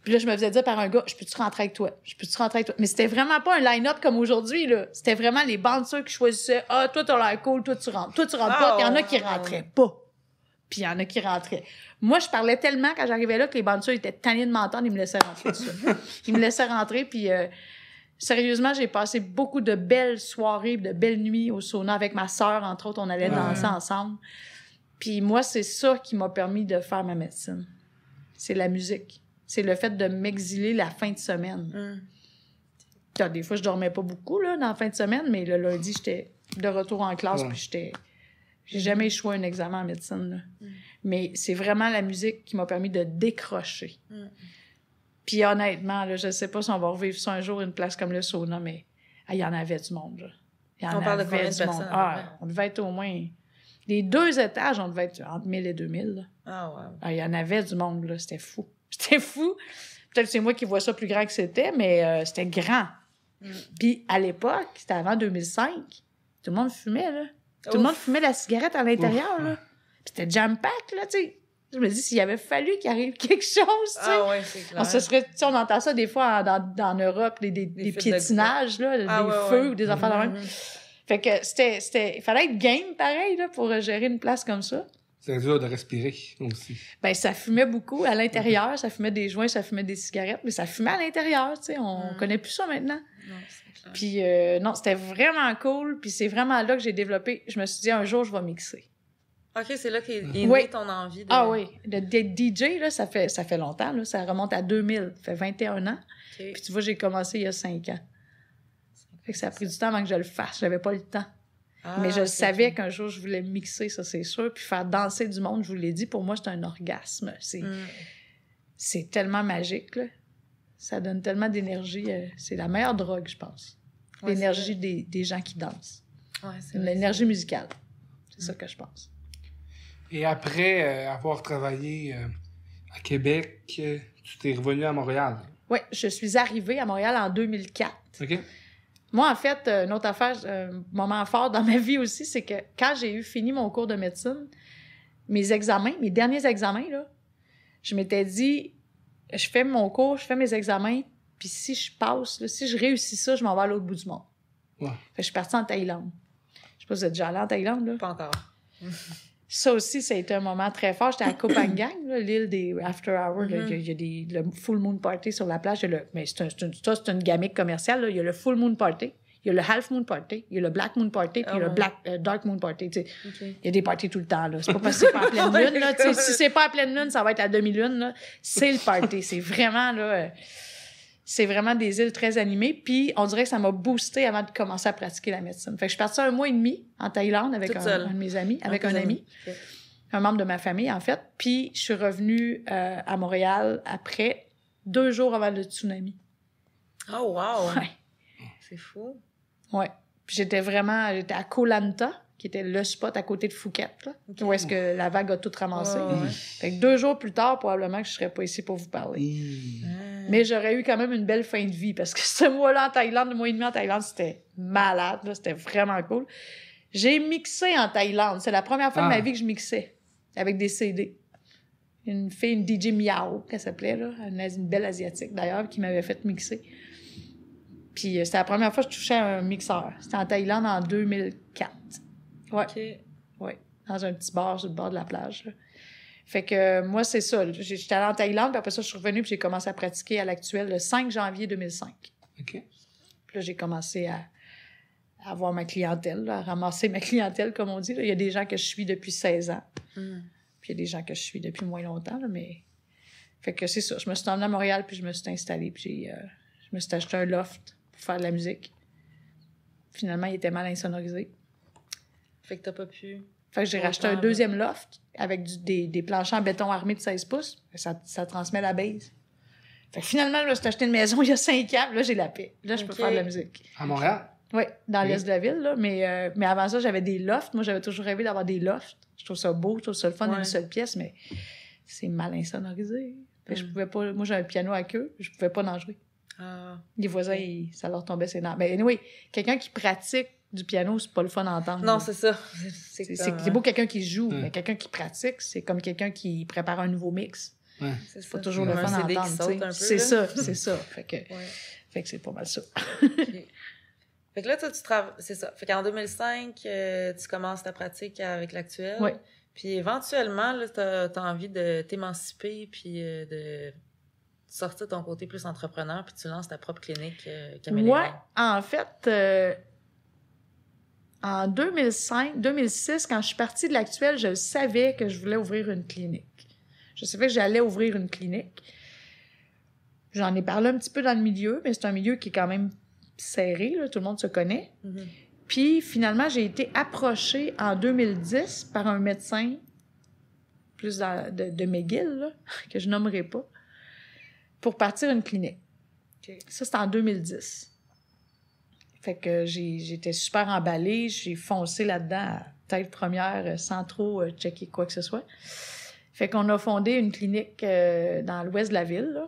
Puis là, je me faisais dire par un gars, je peux-tu rentrer avec toi? Je peux-tu rentrer avec toi? Mais c'était vraiment pas un line-up comme aujourd'hui, là. C'était vraiment les bouncers qui choisissaient, ah, toi, t'as l'air cool, toi, tu rentres. Toi, tu rentres pas. Ah, Puis il y en a qui rentraient pas. Puis il y en a qui rentraient. Moi, je parlais tellement quand j'arrivais là que les bouncers étaient tannés de m'entendre, ils me laissaient rentrer. Ils me laissaient rentrer, puis euh, sérieusement, j'ai passé beaucoup de belles soirées, de belles nuits au sauna avec ma sœur, entre autres, on allait Ouais. danser ensemble. Puis moi, c'est ça qui m'a permis de faire ma médecine. C'est la musique. C'est le fait de m'exiler la fin de semaine. T'as- Des fois, je dormais pas beaucoup là, dans la fin de semaine, mais le lundi, j'étais de retour en classe, Ouais. puis j'étais. J'ai jamais échoué un examen en médecine. là. Mm. Mais c'est vraiment la musique qui m'a permis de décrocher. Mm. Puis honnêtement, là, je sais pas si on va revivre ça un jour, une place comme le sauna, mais ah, il y en avait du monde. là. Il y en On parle de combien de personnes, à Ah, on devait être au moins. Les deux étages, on devait être entre 1000 et 2000. là. Ah, ouais. Ah, il y en avait du monde, là. C'était fou. C'était fou. Peut-être que c'est moi qui vois ça plus grand que c'était, mais euh, c'était grand. Mm. Puis à l'époque, c'était avant 2005, tout le monde fumait, là. Tout le monde fumait la cigarette à l'intérieur, là. Puis c'était jam-pack, là, tu sais. Je me dis, s'il avait fallu qu'il arrive quelque chose, tu sais. Ah, ouais, c'est clair. on se serait, tu sais, on entend ça des fois en- dans, dans Europe, des, des, des feux de piétinages, là, Ah, des ouais, feux ouais. ou des affaires de même. Mhm. Fait que c'était, c'était, il fallait être game, pareil, là, pour gérer une place comme ça. C'est dur de respirer aussi. Ben, ça fumait beaucoup à l'intérieur, ça fumait des joints, ça fumait des cigarettes, mais ça fumait à l'intérieur, tu sais, on Mm. connaît plus ça maintenant. Non. Puis euh, non, c'était vraiment cool, puis c'est vraiment là que j'ai développé, je me suis dit un jour je vais mixer. OK, c'est là qu'est est Oui. née ton envie de... Ah oui, d'être DJ là, ça fait ça fait longtemps là, ça remonte à 2000, ça fait 21 ans. Puis tu vois, j'ai commencé il y a 5 ans. Fait que ça a pris du temps avant que je le fasse, j'avais pas le temps. Ah, mais je savais qu'un jour je voulais mixer, ça c'est sûr, puis faire danser du monde, je vous l'ai dit, pour moi c'est un orgasme, c'est Mm. c'est tellement magique, là. Ça donne tellement d'énergie. euh, c'est la meilleure drogue, je pense. Ouais, L'énergie des, des gens qui dansent. Ouais. L'énergie musicale. C'est Mm. ça que je pense. Et après euh, avoir travaillé euh, à Québec, tu t'es revenu à Montréal. Oui, je suis arrivée à Montréal en 2004. OK? Moi, en fait, une autre affaire, un moment fort dans ma vie aussi, c'est que quand j'ai eu fini mon cours de médecine, mes examens, mes derniers examens, là, je m'étais dit, je fais mon cours, je fais mes examens, puis si je passe, là, si je réussis ça, je m'en vais à l'autre bout du monde. Ouais. Fait que je suis partie en Thaïlande. Je sais pas si vous êtes déjà allé en Thaïlande, là. Pas encore. Ça aussi, ça a été un moment très fort. J'étais à Koh Phangan, l'île des After Hours. Mhm. Il y a, il y a des, le Full Moon Party sur la plage. Le, mais c'est un, une, ça, c'est une gamique commerciale. là. Il y a le Full Moon Party, il y a le Half Moon Party, il y a le Black Moon Party, puis il y a Ah le ouais. Black, euh, Dark Moon Party. tu sais. OK. Il y a des parties tout le temps. C'est pas parce que c'est pas en pleine lune. Là, si c'est pas à pleine lune, ça va être à demi-lune. C'est le party. c'est vraiment là. euh, c'est vraiment des îles très animées. Puis on dirait que ça m'a boosté avant de commencer à pratiquer la médecine. Fait que je suis partie un mois et demi en Thaïlande avec un, de mes amis, avec Ah, un ami un membre de ma famille, en fait. Puis je suis revenue euh, à Montréal après, deux jours avant le tsunami. Oh, wow! Ouais. C'est fou. Ouais. Puis j'étais vraiment, j'étais à Koh Lanta, qui était le spot à côté de Phuket, là, où est-ce que la vague a tout ramassé. Ouais, ouais, ouais. Fait que deux jours plus tard, probablement que je serais pas ici pour vous parler. Mmh. Ah. Mais j'aurais eu quand même une belle fin de vie parce que ce mois-là en Thaïlande, le mois et demi en Thaïlande, c'était malade, là, c'était vraiment cool. J'ai mixé en Thaïlande. C'est la première fois de Ah. ma vie que je mixais avec des CD. Une fille, une DJ Miao, qu'elle s'appelait, là, une belle asiatique d'ailleurs, qui m'avait fait mixer. Puis euh, c'était la première fois que je touchais un mixeur. C'était en Thaïlande en 2004. Ouais. OK. Oui, dans un petit bar sur le bord de la plage. là. Fait que moi, c'est ça. J'étais allée en Thaïlande, puis après ça, je suis revenue, puis j'ai commencé à pratiquer à l'actuel le 5 janvier 2005. OK? Puis là, j'ai commencé à, à avoir ma clientèle, là, à ramasser ma clientèle, comme on dit. là. Il y a des gens que je suis depuis 16 ans, Mm. puis il y a des gens que je suis depuis moins longtemps, là, mais... Fait que c'est ça. Je me suis emmenée à Montréal, puis je me suis installée, puis j'ai, euh, je me suis acheté un loft faire de la musique. Finalement, il était mal insonorisé. Fait que t'as pas pu... Fait que j'ai racheté un là. deuxième loft avec du- des, des planchers en béton armé de 16 pouces. Ça, ça transmet la base. Fait que finalement, je me suis acheté une maison il y a 5 ans. Là, j'ai la paix. Là, je peux faire de la musique. À Montréal? Oui, dans l'est de la ville. Là, mais, euh, mais avant ça, j'avais des lofts. Moi, j'avais toujours rêvé d'avoir des lofts. Je trouve ça beau, je trouve ça le fun Ouais. d'une seule pièce, mais c'est mal insonorisé. Fait que je Mm. pouvais pas, moi, j'ai un piano à queue. Je pouvais pas en jouer. Ah. Les voisins, ils- ça leur tombait ses nerfs. Mais anyway, quelqu'un qui pratique du piano, c'est pas le fun d'entendre. Non, c'est ça. C'est beau quelqu'un qui joue, Ouais. mais quelqu'un qui pratique, c'est comme quelqu'un qui prépare un nouveau mix. Ouais. c'est C'est pas ça. toujours le un fun d'entendre. tu. C'est ça, c'est ça. Fait que, Ouais. fait que c'est pas mal ça. Fait que là, toi, tu travailles. C'est ça. Fait qu'en 2005, euh, tu commences ta pratique avec l'actuel. Ouais. Puis éventuellement, là, t'as as envie de t'émanciper puis euh, de sortir ton côté plus entrepreneur puis tu lances ta propre clinique euh, Caméléon. Ouais, en fait, euh, en 2005, 2006, quand je suis partie de l'actuel, je savais que je voulais ouvrir une clinique. Je savais que j'allais ouvrir une clinique. J'en ai parlé un petit peu dans le milieu, mais c'est un milieu qui est quand même serré, là, tout le monde se connaît. Mhm. Puis finalement, j'ai été approchée en 2010 par un médecin, plus dans- de, de McGill, là, que je nommerai pas, pour partir une clinique. Ça, c'était en 2010. Fait que j'étais super emballée, j'ai foncé là-dedans à tête première euh, sans trop euh, checker quoi que ce soit. Fait qu'on a fondé une clinique euh, dans l'ouest de la ville, là.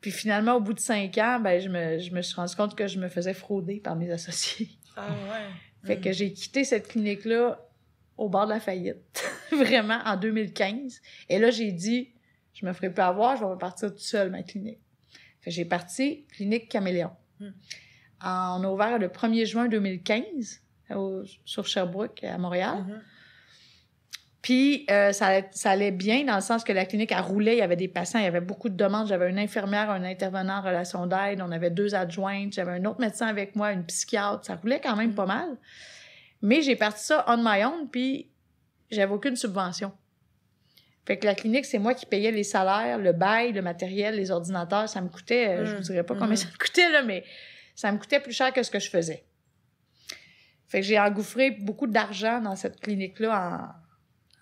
Puis finalement, au bout de cinq ans, ben, je, me, je me suis rendu compte que je me faisais frauder par mes associés. Ah ouais. Fait que j'ai quitté cette clinique-là au bord de la faillite, vraiment, en 2015. Et là, j'ai dit, je me ferai plus avoir, je vais partir toute seule, ma clinique. J'ai parti clinique Caméléon. Hmm. On a ouvert le 1er juin 2015 au- sur Sherbrooke, à Montréal. Mhm. Puis euh, ça, ça allait bien dans le sens que la clinique, elle roulait, il y avait des patients, il y avait beaucoup de demandes. J'avais une infirmière, un intervenant en relation d'aide, on avait deux adjointes, j'avais un autre médecin avec moi, une psychiatre. Ça roulait quand même pas mal. Mais j'ai parti ça on my own, puis j'avais aucune subvention. Fait que la clinique, c'est moi qui payais les salaires, le bail, le matériel, les ordinateurs. Ça me coûtait, euh, je Mm. vous dirais pas combien Mhm. ça me coûtait, là, mais ça me coûtait plus cher que ce que je faisais. Fait que j'ai engouffré beaucoup d'argent dans cette clinique-là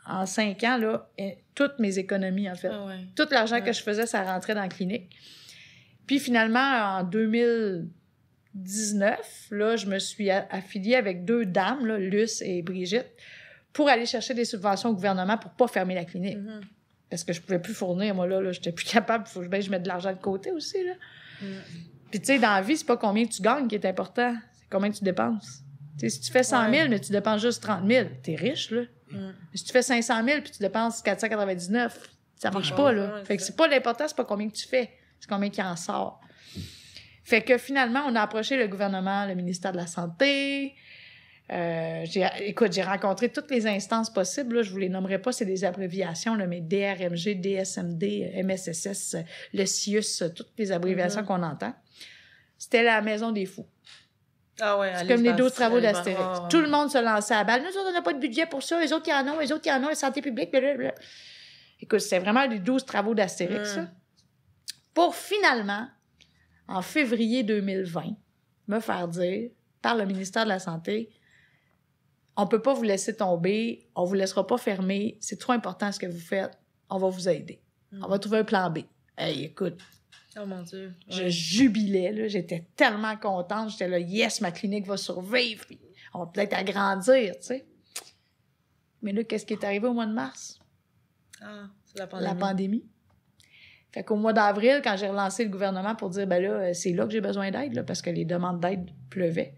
en, en cinq ans, là, et toutes mes économies, en fait. Ah ouais. Tout l'argent Ouais. que je faisais, ça rentrait dans la clinique. Puis finalement, en 2019, là, je me suis affiliée avec deux dames, là, Luce et Brigitte, pour aller chercher des subventions au gouvernement pour pas fermer la clinique. Mhm. Parce que je pouvais plus fournir, moi, là, là j'étais plus capable. Faut que ben, je mette de l'argent de côté aussi, là. Mhm. Puis, tu sais, dans la vie, c'est pas combien tu gagnes qui est important, c'est combien tu dépenses. Tu sais, si tu fais 100 000, Ouais. mais tu dépenses juste 30 000, t'es riche, là. Mais si tu fais 500 000 puis tu dépenses 499, ça marche pas, là. fait que c'est c'est pas l'important, c'est pas combien que tu fais, c'est combien qui en sort. Fait que finalement, on a approché le gouvernement, le ministère de la Santé. Euh, j'ai, écoute, j'ai rencontré toutes les instances possibles. Là, je vous les nommerai pas, c'est des abréviations, là, mais DRMG, DSMD, MSSS, le CIUS, toutes les abréviations Mhm. qu'on entend. C'était la maison des fous. Ah ouais. C'est comme les je 12 pense- travaux d'Astérix. ah ouais. Tout le monde se lançait à la balle. Nous autres, on n'a pas de budget pour ça. Les autres, ils en ont. Les autres, ils en ont. La santé publique, blablabla. Écoute, c'était vraiment les 12 travaux d'Astérix, Mm. Pour finalement, en février 2020, me faire dire par le ministère de la Santé on peut pas vous laisser tomber, on vous laissera pas fermer, c'est trop important ce que vous faites, on va vous aider. Mm. On va trouver un plan B. Hey, écoute, Oh mon Dieu. je jubilais, là. J'étais tellement contente. J'étais là, yes, ma clinique va survivre. puis on va peut-être agrandir, tu sais. Mais là, qu'est-ce qui est arrivé au mois de mars? Ah, c'est la pandémie. La pandémie. Fait qu'au mois d'avril, quand j'ai relancé le gouvernement pour dire, ben là, euh, c'est là que j'ai besoin d'aide, là, parce que les demandes d'aide pleuvaient.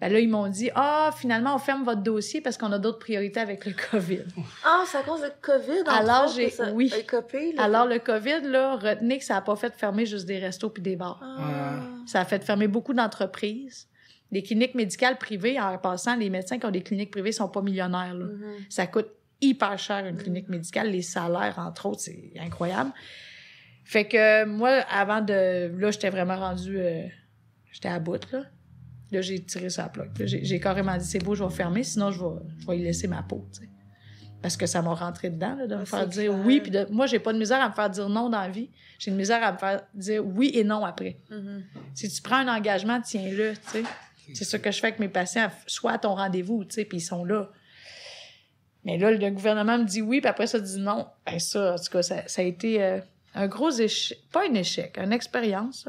Ben là, ils m'ont dit, ah, finalement, on ferme votre dossier parce qu'on a d'autres priorités avec le COVID. Ah, c'est à cause de COVID. entre Alors, j'ai- oui. là. Alors, le COVID, là, retenez que ça n'a pas fait fermer juste des restos puis des bars. Ah. Ça a fait fermer beaucoup d'entreprises. Les cliniques médicales privées, en passant, les médecins qui ont des cliniques privées sont pas millionnaires. Là. Mhm. Ça coûte hyper cher une clinique médicale. Les salaires, entre autres, c'est incroyable. Fait que moi, avant de... Là, j'étais vraiment rendue... euh, j'étais à bout, là. Là, j'ai tiré sa plaque. J'ai carrément dit, c'est beau, je vais fermer, sinon je vais, je vais y laisser ma peau, tu sais. Parce que ça m'a rentré dedans, là, de me Ah, faire dire clair. oui. Puis de... moi, j'ai pas de misère à me faire dire non dans la vie. J'ai une misère à me faire dire oui et non après. Mhm. Si tu prends un engagement, tiens-le, tu sais. C'est ça que je fais avec mes patients. Sois à ton rendez-vous, tu sais, puis ils sont là. Mais là, le gouvernement me dit oui, puis après ça, dit non. Ben ça, en tout cas, ça, ça a été euh, un gros échec. Pas un échec, une expérience.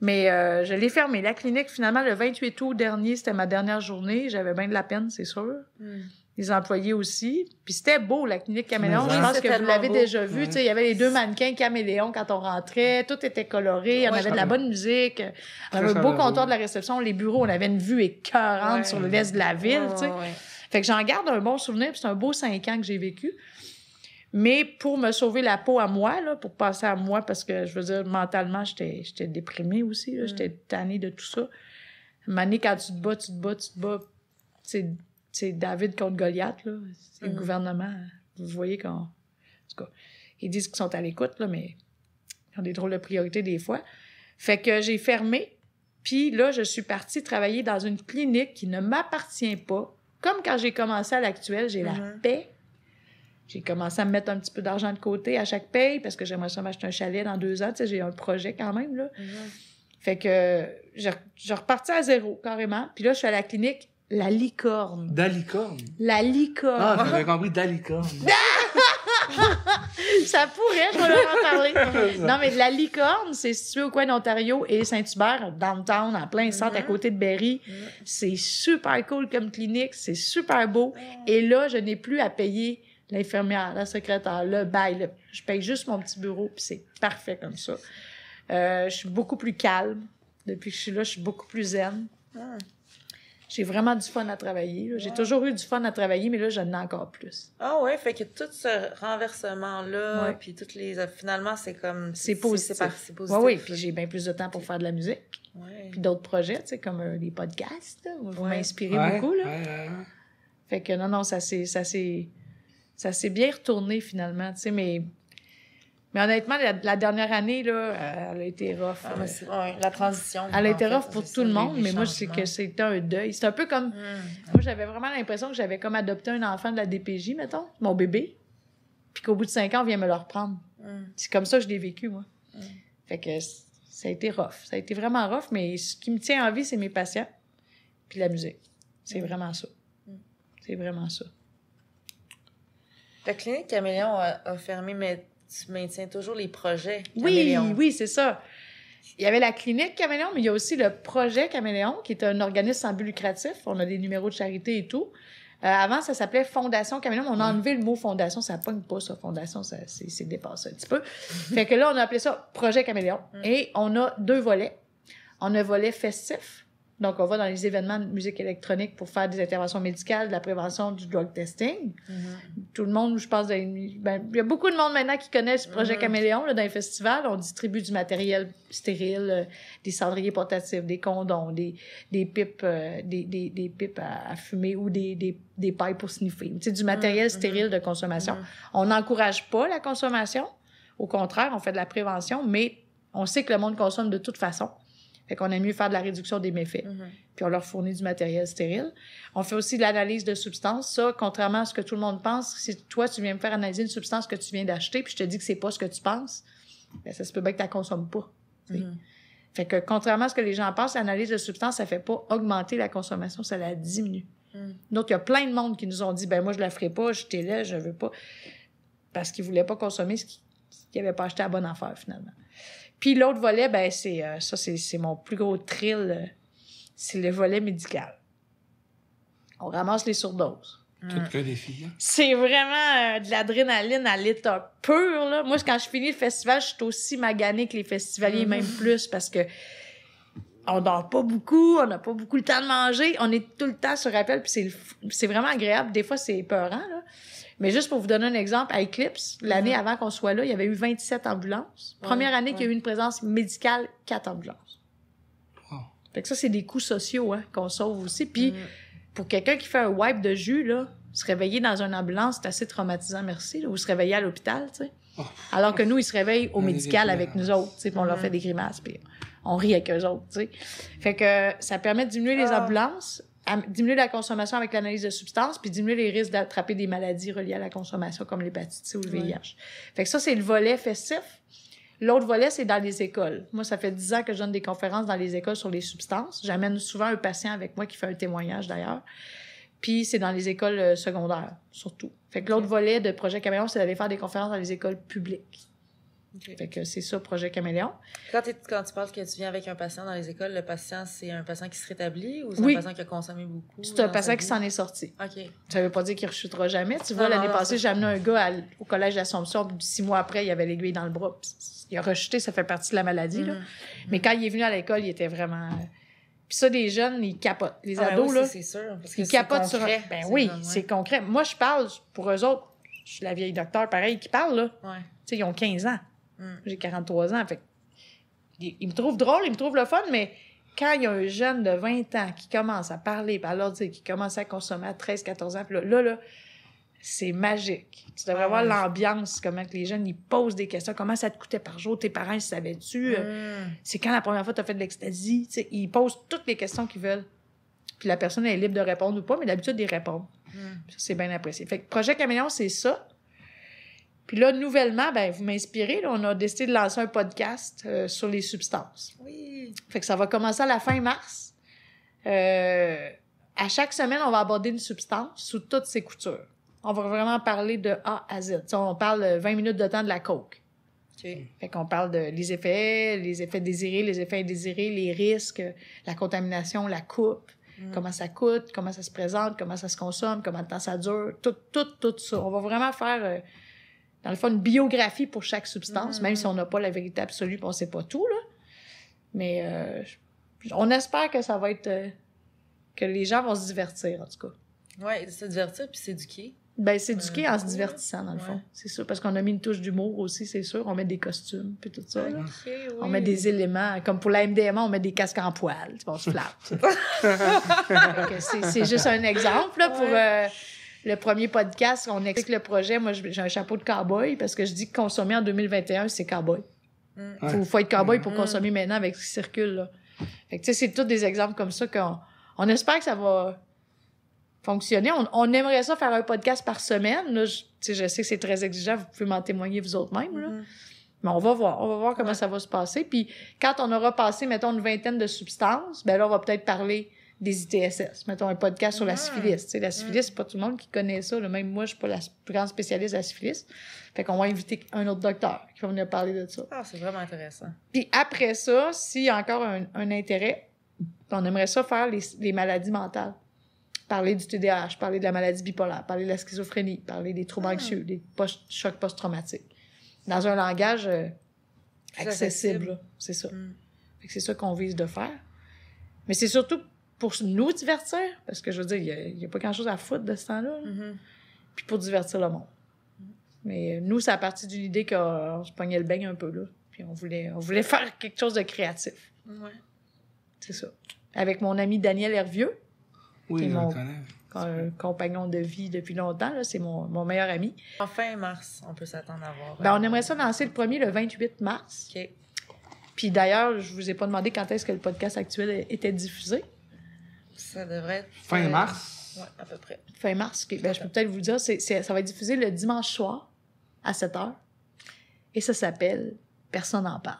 Mais euh, je l'ai fermé. La clinique, finalement, le 28 août dernier, c'était ma dernière journée. J'avais bien de la peine, c'est sûr. Mhm. les employés aussi. Puis c'était beau, la clinique Caméléon. Je pense que vous l'avez déjà vu. Ouais. Tu sais, Il y avait les deux mannequins Caméléon quand on rentrait. Tout était coloré. on Ouais, avait de la bonne musique. On avait un beau comptoir de la réception. Les bureaux, on avait une vue écœurante Ouais. sur le l'est de la ville. Ouais. Fait que j'en garde un bon souvenir. puis C'est un beau cinq ans que j'ai vécu. Mais pour me sauver la peau à moi, là, pour passer à moi, parce que je veux dire, mentalement, j'étais j'étais déprimée aussi. Mm. J'étais tannée de tout ça. Année, quand tu te bats, tu te bats, tu te bats. C'est c'est David contre Goliath, là. C'est le Mm. gouvernement. Vous voyez qu'on. En tout cas, ils disent qu'ils sont à l'écoute, là, mais ils ont des drôles de priorités des fois. Fait que j'ai fermé. Puis là, je suis partie travailler dans une clinique qui ne m'appartient pas. Comme quand j'ai commencé à l'actuel, j'ai la Mhm. paix. J'ai commencé à me mettre un petit peu d'argent de côté à chaque paye parce que j'aimerais ça m'acheter un chalet dans deux ans. Tu sais, j'ai un projet quand même, là. Fait que je, je repartais à zéro, carrément. Puis là, je suis à la clinique La Licorne. Dalicorne. La Licorne. Ah, j'avais compris Dalicorne. Ça pourrait, je vais leur en parler. non, mais La Licorne, c'est situé au coin d'Ontario et Saint-Hubert, downtown, en plein centre, à côté de Berry. C'est super cool comme clinique, c'est super beau. Et là, je n'ai plus à payer l'infirmière, la secrétaire, le bail. le- Je paye juste mon petit bureau, puis c'est parfait comme ça. Euh, je suis beaucoup plus calme. Depuis que je suis là, je suis beaucoup plus zen. Ah. J'ai vraiment du fun à travailler. là. J'ai toujours eu du fun à travailler, mais là, j'en ai encore plus. Ah ouais, fait que tout ce renversement-là, Ouais. puis toutes les... Finalement, c'est comme... C'est positif. C'est positif. Oui, oui, puis j'ai bien plus de temps pour faire de la musique. Ouais. Puis d'autres projets, tu sais, comme euh, les podcasts. là. Vous Ouais. m'inspirez Ouais, beaucoup, là. ouais, ouais, ouais. Fait que non, non, ça s'est, ça s'est, bien retourné finalement, tu sais, mais, mais honnêtement, la, la dernière année, là, euh, elle a été rough. Ah, euh, c'est- ouais, la transition. elle a été fait, rough pour c'est tout le monde, mais moi, c'est que c'était un deuil. C'était un peu comme, Mhm. moi, j'avais vraiment l'impression que j'avais comme adopté un enfant de la DPJ, mettons, mon bébé, puis qu'au bout de cinq ans, on vient me le reprendre. Mhm. C'est comme ça que je l'ai vécu, moi. Mm. Fait que ça a été rough. Ça a été vraiment rough, mais ce qui me tient en vie, c'est mes patients, puis la musique. C'est vraiment ça. C'est vraiment ça. La clinique Caméléon a, a fermé, mais tu maintiens toujours les projets Oui, Caméléon. oui, c'est ça. Il y avait la clinique Caméléon, mais il y a aussi le projet Caméléon, qui est un organisme sans but lucratif. On a des numéros de charité et tout. Euh, avant, ça s'appelait Fondation Caméléon. On a enlevé le mot fondation. Ça pogne pas, ça. Fondation, ça, c'est, c'est dépassé un petit peu. fait que là, on a appelé ça Projet Caméléon. Mm. Et on a deux volets. On a un volet festif. Donc, on va dans les événements de musique électronique pour faire des interventions médicales, de la prévention du drug testing Mhm. tout le monde, je pense, les- ben, il y a beaucoup de monde maintenant qui connaît ce projet Mhm. Caméléon là, dans les festivals. On distribue du matériel stérile, euh, des cendriers portatifs, des condoms, des, des pipes, euh, des, des, des pipes à, à fumer ou des, des, des pailles pour sniffer. Tu sais, du matériel Mhm. stérile de consommation. On n'encourage pas la consommation. Au contraire, on fait de la prévention, mais on sait que le monde consomme de toute façon. Fait qu'on aime mieux faire de la réduction des méfaits Mhm. puis on leur fournit du matériel stérile. On fait aussi de l'analyse de substances. Ça, contrairement à ce que tout le monde pense, si toi, tu viens me faire analyser une substance que tu viens d'acheter, puis je te dis que c'est pas ce que tu penses, ben, ça se peut bien que tu la consommes pas. Mhm. Fait que, contrairement à ce que les gens pensent, l'analyse de substances, ça fait pas augmenter la consommation, ça la diminue. Mhm. Donc, il y a plein de monde qui nous ont dit, ben moi, je la ferai pas, je t'ai là, je veux pas, parce qu'ils voulaient pas consommer ce qu'ils qu'ils avaient pas acheté à bonne affaire, finalement. Puis l'autre volet, ben c'est euh, ça, c'est c'est mon plus gros thrill, euh, c'est le volet médical. On ramasse les surdoses. Tout que des filles. hein? C'est vraiment euh, de l'adrénaline à l'état pur. Là. Moi, quand je finis le festival, je suis aussi maganée que les festivaliers, Mhm. même plus, parce que on dort pas beaucoup, on n'a pas beaucoup le temps de manger, on est tout le temps sur appel, puis c'est le f- c'est vraiment agréable. Des fois, c'est épeurant, là. Mais juste pour vous donner un exemple, à Eclipse, l'année Mhm. avant qu'on soit là, il y avait eu 27 ambulances. Première Ouais, année qu'il y a eu une présence médicale, 4 ambulances. Wow. Fait que ça, c'est des coûts sociaux hein, qu'on sauve aussi. Puis pour quelqu'un qui fait un wipe de jus, là, se réveiller dans une ambulance, c'est assez traumatisant, merci. Là, ou se réveiller à l'hôpital, tu sais. Oh. Alors que nous, ils se réveillent au médical avec nous autres, tu sais, puis on leur fait des grimaces, puis on rit avec eux autres, tu sais. Fait que ça permet de diminuer les Ah. ambulances, à- diminuer la consommation avec l'analyse de substances, puis diminuer les risques d'attraper des maladies reliées à la consommation, comme l'hépatite C ou le Ouais. VIH. Fait que ça, c'est le volet festif. L'autre volet, c'est dans les écoles. Moi, ça fait dix ans que je donne des conférences dans les écoles sur les substances. J'amène souvent un patient avec moi qui fait un témoignage, d'ailleurs. Puis c'est dans les écoles euh, secondaires, surtout. Fait que l'autre volet de Projet Caméléon, c'est d'aller faire des conférences dans les écoles publiques. Fait que c'est ça, Projet Caméléon. Quand, quand tu parles que tu viens avec un patient dans les écoles, le patient, c'est un patient qui se rétablit ou c'est Oui. un patient qui a consommé beaucoup? C'est un patient qui s'en est sorti. OK. Ça veut pas dire qu'il rechutera jamais. Tu vois, l'année passée, j'ai amené un gars à au collège d'Assomption, puis six mois après, il avait l'aiguille dans le bras. puis il a rechuté, ça fait partie de la maladie. Là. Mhm. Mais quand il est venu à l'école, il était vraiment. Puis ça, des jeunes, ils capotent. Les Ah, ados, oui, là, c'est sûr. Parce que ils capotent sur. Ben oui, ouais. c'est concret. Moi, je parle, pour eux autres, je suis la vieille docteur, pareil, qui parle, là. Ouais. Tu sais, ils ont 15 ans. Mm. J'ai 43 ans. Fait ils me trouvent drôle, ils me trouvent le fun, mais quand il y a un jeune de 20 ans qui commence à parler, puis à leur dire qu'il commence à consommer à 13, 14 ans, puis là, là, là, c'est magique. Tu devrais Ah voir l'ambiance, comment que les jeunes, ils posent des questions. Comment ça te coûtait par jour? Tes parents, ils savaient-tu? Euh, Mm. C'est quand la première fois tu as fait de l'ecstasy? Ils posent toutes les questions qu'ils veulent. Puis la personne elle est libre de répondre ou pas, mais d'habitude, ils répondent. Mm. Ça, c'est bien apprécié. Fait que Projet Caméléon, c'est ça. Puis là, nouvellement, ben, vous m'inspirez. On a décidé de lancer un podcast euh, sur les substances. Oui. Fait que ça va commencer à la fin mars. Euh, à chaque semaine, on va aborder une substance sous toutes ses coutures. On va vraiment parler de A à Z. On parle euh, 20 minutes de temps de la coke. OK. Fait qu'on parle de les effets, les effets désirés, les effets indésirés, les risques, la contamination, la coupe, Mm. comment ça coûte, comment ça se présente, comment ça se consomme, comment de temps ça dure, tout, tout, tout ça. On va vraiment faire, euh, dans le fond, une biographie pour chaque substance, Mhm. même si on n'a pas la vérité absolue, on sait pas tout, là. Mais euh, on espère que ça va être... euh, que les gens vont se divertir, en tout cas. Ouais, se divertir puis s'éduquer. Ben, s'éduquer Euh, en se divertissant, dans le fond. C'est sûr, parce qu'on a mis une touche d'humour aussi, c'est sûr. On met des costumes, puis tout ça, oui. On met des éléments, comme pour la MDMA, on met des casques en poil, on se flatte. C'est juste un exemple là, pour euh, le premier podcast. On explique le projet. Moi, j'ai un chapeau de cowboy parce que je dis que consommer en 2021, c'est cowboy. Mm. Ouais. Faut, faut être cowboy pour Mm. consommer maintenant avec ce qui circule. Là. Fait que, tu sais, c'est tous des exemples comme ça qu'on on espère que ça va fonctionner. On, on aimerait ça faire un podcast par semaine. Là, je, tu sais, je sais que c'est très exigeant. Vous pouvez m'en témoigner vous autres même. Là. Mhm. Mais on va voir, on va voir comment Ouais. ça va se passer. Puis quand on aura passé, mettons, une vingtaine de substances, ben là, on va peut-être parler des ITSS. Mettons un podcast sur la Ah. syphilis. La syphilis, c'est pas tout le monde qui connaît ça. là. Même moi, je suis pas la plus grande spécialiste de la syphilis. Fait qu'on va inviter un autre docteur qui va venir parler de ça. Ah, c'est vraiment intéressant. Puis après ça, s'il y a encore un, un intérêt, on aimerait ça faire les, les maladies mentales. Parler du TDAH, parler de la maladie bipolaire, parler de la schizophrénie, parler des troubles Ah. anxieux, des post chocs post-traumatiques. Dans un langage euh, accessible, c'est ça. Mm. Fait que c'est ça qu'on vise de faire. Mais c'est surtout pour nous divertir, parce que je veux dire, il y a- il n'y a, pas grand-chose à foutre de ce temps-là. là. Mhm. Puis pour divertir le monde. Mais euh, nous, c'est à partir d'une idée qu'on se pognait le beigne un peu, là. Puis on voulait, on voulait faire quelque chose de créatif. Ouais. C'est ça. Avec mon ami Daniel Hervieux, Oui, Et je mon- le connais. un compagnon de vie depuis longtemps, là. C'est mon, mon meilleur ami. En fin mars, on peut s'attendre à voir. Ben, euh, on aimerait ça lancer le premier le 28 mars. OK. Puis d'ailleurs, je vous ai pas demandé quand est-ce que le podcast actuel était diffusé. Ça devrait être... Fin euh, mars. Ouais, à peu près. Fin mars. ok. Ben, je peux peut-être vous le dire, c'est, c'est- ça va être diffusé le dimanche soir à 7 h. Et ça s'appelle Personne n'en parle.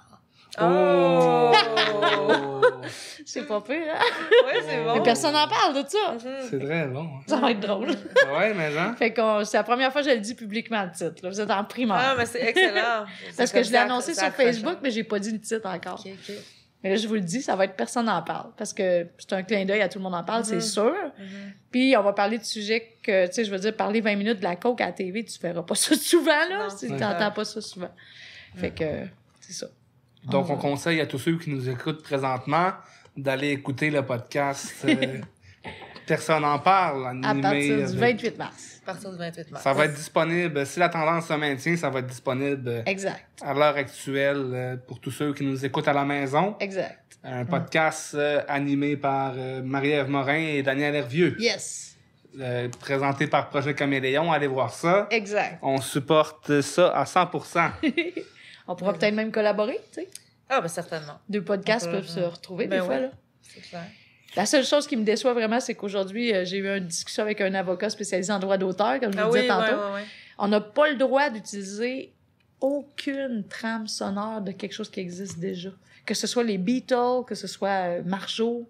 Oh! C'est pas pire, hein? ouais, c'est bon. Mais personne n'en parle de ça. Mhm. C'est très bon. hein? Ça va être drôle. Ouais, mais hein? Fait que c'est la première fois que je le dis publiquement le titre. là. Vous êtes en primaire. Ah, mais c'est excellent. Parce que je l'ai annoncé sur. Facebook, mais j'ai pas dit le titre encore. OK, OK. Mais là, je vous le dis, ça va être personne n'en parle. Parce que c'est un clin d'œil à tout le monde en parle, Mhm. c'est sûr. Mhm. Puis on va parler de sujets que, tu sais, je veux dire, parler 20 minutes de la coke à la TV, tu feras pas ça souvent, là. Non, Tu ça. pas ça souvent. Fait que, c'est ça. Donc, On conseille à tous ceux qui nous écoutent présentement d'aller écouter le podcast euh, Personne n'en parle, animé À partir du avec- 28 mars. À partir du 28 mars. Ça va être disponible, si la tendance se maintient, ça va être disponible Exact. à l'heure actuelle euh, pour tous ceux qui nous écoutent à la maison. Exact. Un podcast euh, animé par euh, Marie-Ève Morin et Daniel Hervieux, Yes. euh, présenté par Projet Caméléon. Allez voir ça. Exact. On supporte ça à 100%. On pourra peut-être même collaborer, tu sais. Ah, ben certainement. Deux podcasts peuvent se retrouver Ben des fois, là. C'est clair. La seule chose qui me déçoit vraiment, c'est qu'aujourd'hui, euh, j'ai eu une discussion avec un avocat spécialisé en droit d'auteur, comme je vous Ah oui, disais tantôt. ouais, ouais. On n'a pas le droit d'utiliser aucune trame sonore de quelque chose qui existe déjà. Que ce soit les Beatles, que ce soit euh, Marjo.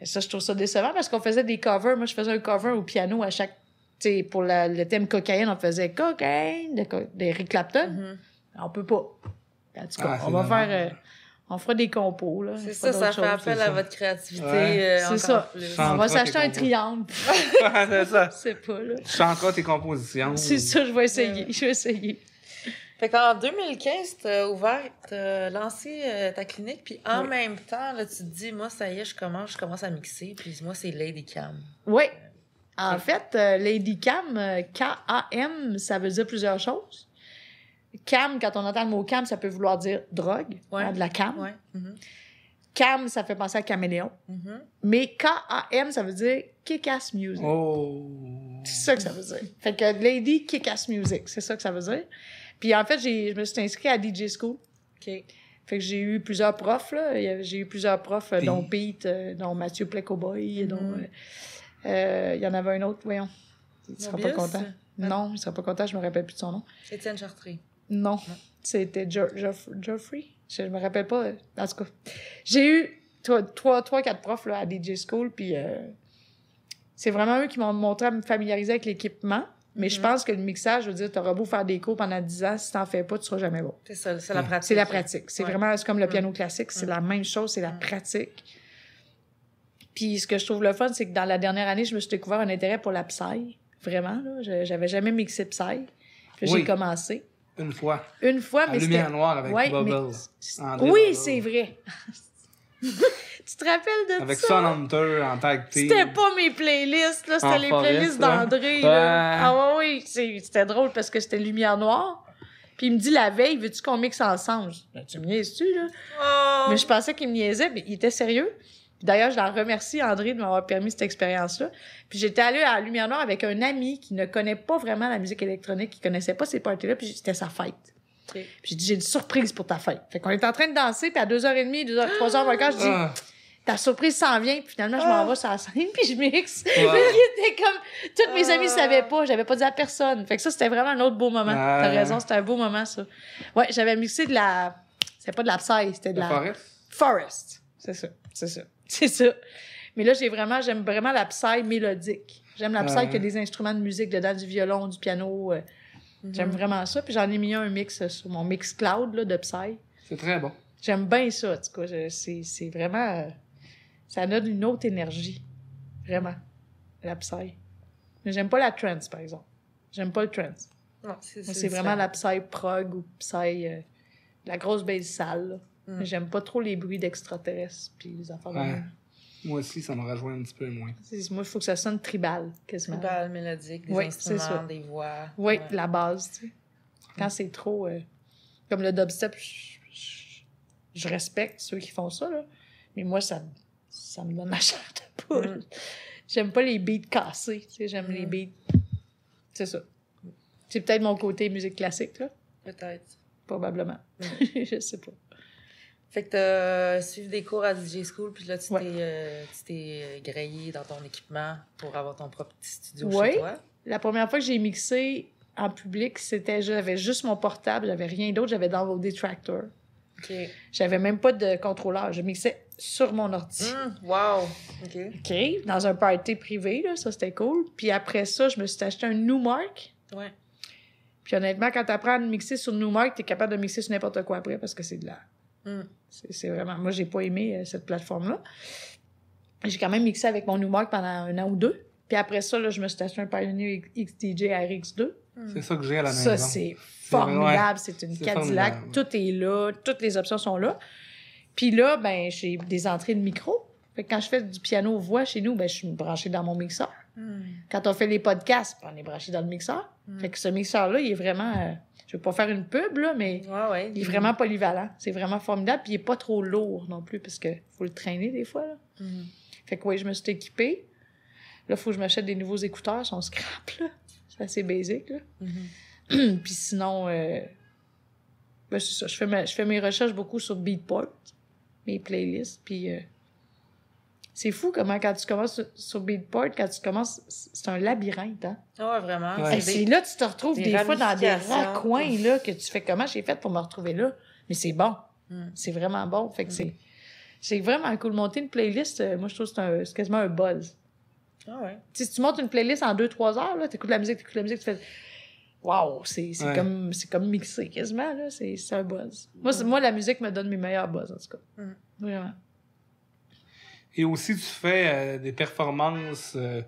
Et ça, je trouve ça décevant parce qu'on faisait des covers. Moi, je faisais un cover au piano à chaque. Tu sais, pour la- le thème cocaïne, on faisait cocaïne de co- d'Eric Clapton. Mhm. On peut pas. En tout cas, Ah, on va faire... euh, on fera des compos, là. C'est ça, ça fait chose. appel à ça. votre créativité. Ouais. euh, C'est ça. plus. On va s'acheter un triangle. c'est ça. C'est pas, là. Tu chanteras tes compositions. C'est ça, je vais essayer. Ouais. Je vais essayer. Fait qu'en 2015, t'as ouvert, t'as lancé euh, ta clinique, puis en Oui. même temps, là, tu te dis, moi, ça y est, je commence, je commence à mixer, puis moi, c'est Lady Cam. Oui. En fait, euh, Lady Cam, euh, K-A-M, ça veut dire plusieurs choses. Cam, quand on entend le mot cam, ça peut vouloir dire drogue, Ouais. hein, de la cam. Ouais. Mhm. Cam, ça fait penser à caméléon. Mhm. Mais K-A-M, ça veut dire kick-ass music. Oh. C'est ça que ça veut dire. Fait que Lady Kick-Ass Music, c'est ça que ça veut dire. Puis en fait, j'ai, je me suis inscrite à DJ School. OK. Fait que j'ai eu plusieurs profs, J'ai eu plusieurs profs, euh, Puis- dont Pete, euh, dont Mathieu Plecoboy, dont... Mhm. euh, euh, il y en avait un autre, voyons. Il sera pas content. Non, il sera pas content, je me rappelle plus de son nom. Étienne Chartré. Non, c'était Jo- Geoffrey. Je me rappelle pas. En tout cas, j'ai eu trois, trois, trois, quatre profs là, à DJ School, puis euh, c'est vraiment eux qui m'ont montré à me familiariser avec l'équipement. Mais je Mhm. pense que le mixage, je veux dire, t'auras beau faire des cours pendant 10 ans, si t'en fais pas, tu seras jamais bon. C'est ça, c'est la pratique. C'est la pratique. C'est Ouais. vraiment c'est comme le Mm. piano classique, c'est Mm. la même chose, c'est la Mm. pratique. Puis ce que je trouve le fun, c'est que dans la dernière année, je me suis découvert un intérêt pour la psy. Vraiment, là. Je- J'avais jamais mixé psy. Puis Oui. j'ai commencé. Une fois. Une fois, La mais lumière c'était... noire avec Ouais, Bubbles. mais- Oui, Bubbles. c'est vrai. tu te rappelles de Avec ça? Son Hunter en tag team. C'était pas mes playlists, là, c'était En les forest, playlists là. d'André. Ouais. là. Ah ouais, oui, c'est- c'était drôle parce que c'était lumière noire. Puis il me dit la veille, veux-tu qu'on mixe ensemble? Je dis, Ben, tu me niaises-tu, là? Oh! Mais je pensais qu'il me niaisait, mais il était sérieux. Puis D'ailleurs, je l'en remercie, André, de m'avoir permis cette expérience-là. Puis j'étais allée à la Lumière Noire avec un ami qui ne connaît pas vraiment la musique électronique, qui connaissait pas ces parties-là, puis c'était sa fête. Puis j'ai dit, j'ai une surprise pour ta fête. Fait qu'on est en train de danser, puis à 2h30, 2h, 3h, je dis, Ah, ta surprise s'en vient, puis finalement, je m'en vais sur la scène, puis je mixe. Ouais. Puis il était comme, tous mes amis Ah. savaient pas, j'avais pas dit à personne. Fait que ça, c'était vraiment un autre beau moment. Ah. T'as raison, c'était un beau moment, ça. Ouais, j'avais mixé de la, c'était pas de la psy, c'était de la... forest? Forest. C'est ça, c'est ça, c'est ça. Mais là, j'ai vraiment, j'aime vraiment la psy mélodique. J'aime la psy qui a des instruments de musique dedans, du violon, du piano. euh, Mhm. J'aime vraiment ça. Puis j'en ai mis un mix euh, sur mon mix cloud là, de psy. C'est très bon. J'aime bien ça, en tout cas. Je- C'est, c'est vraiment... euh, ça donne une autre énergie. Vraiment. La psy. Mais j'aime pas la trance, par exemple. J'aime pas le trance. Non, c'est Moi, c'est vraiment la psy prog ou psy... euh, la grosse base sale, là. Mm. Mais j'aime pas trop les bruits d'extraterrestres puis les affaires de Ouais. Moi aussi, ça me rejoint un petit peu moins. Moi, il faut que ça sonne tribal, quasiment. Tribal, mélodique, des Oui, instruments, des voix. Oui, Ouais. la base, tu sais. Quand c'est trop... euh, comme le dubstep, je, je- je respecte ceux qui font ça, là. Mais moi, ça, me- ça me donne la chair de poule. Mm. J'aime pas les beats cassés, tu sais. J'aime les Mm. beats... C'est ça. C'est peut-être mon côté musique classique, là. Peut-être. Probablement. Mm. je sais pas. Fait que t'as suivi des cours à DJ School, puis là, tu Ouais. t'es euh, t'es, euh, grillé dans ton équipement pour avoir ton propre petit studio Ouais. chez toi. La première fois que j'ai mixé en public, c'était... J'avais juste mon portable, j'avais rien d'autre. J'avais downloadé Tractor. OK. J'avais même pas de contrôleur. Je mixais sur mon ordi. Mm, wow! OK. OK, dans un party privé, là, ça c'était cool. Puis après ça, je me suis acheté un Newmark. Ouais. Puis honnêtement, quand tu apprends à mixer sur Newmark, tu es capable de mixer sur n'importe quoi après parce que c'est de la. Mm. C'est vraiment. Moi, j'ai pas aimé euh, cette plateforme-là. J'ai quand même mixé avec mon Newmark pendant un an ou deux. Puis après ça, là, je me suis acheté un Pioneer XDJ RX2. C'est ça que j'ai à la Ça, maison. c'est formidable. C'est une Cadillac. formidable. Tout est là. Toutes les options sont là. Puis là, ben, j'ai des entrées de micro. Fait que quand je fais du piano-voix chez nous, ben, je suis branchée dans mon mixeur. Mm. Quand on fait les podcasts, ben, on est branché dans le mixeur. Mm. Fait que ce mixeur-là, il est vraiment... euh, je veux pas faire une pub, là, mais Ouais, ouais. il est vraiment polyvalent. C'est vraiment formidable. Puis il est pas trop lourd non plus, parce que faut le traîner des fois, là. Mm. Fait que oui, je me suis équipée. Là, faut que je m'achète des nouveaux écouteurs. Ils sont scrap, là. C'est assez basique, là. Mhm. puis sinon, euh, ben, c'est ça. Je fais, ma- je fais mes recherches beaucoup sur Beatport, mes playlists. Puis euh, c'est fou comment, quand tu commences sur, sur Beatport, quand tu commences, c'est un labyrinthe, hein. Ah ouais, vraiment. Ouais. C'est là que tu te retrouves des des, fois dans des raccoins, là, que tu fais comment j'ai fait pour me retrouver là. Mais c'est bon. Mm. C'est vraiment bon. Fait que c'est. C'est vraiment cool. Monter une playlist, euh, moi, je trouve que c'est un- c'est quasiment un buzz. Ah ouais. Tu sais, si tu montes une playlist en 2-3 heures, là, t'écoutes la musique, t'écoutes la musique, tu fais wow, c'est c'est Ouais. comme, c'est comme mixé quasiment, là. C'est c'est un buzz. Moi, c'est- moi, la musique me donne mes meilleurs buzz, en tout cas. Mm. Vraiment. Et aussi, tu fais euh, des performances euh,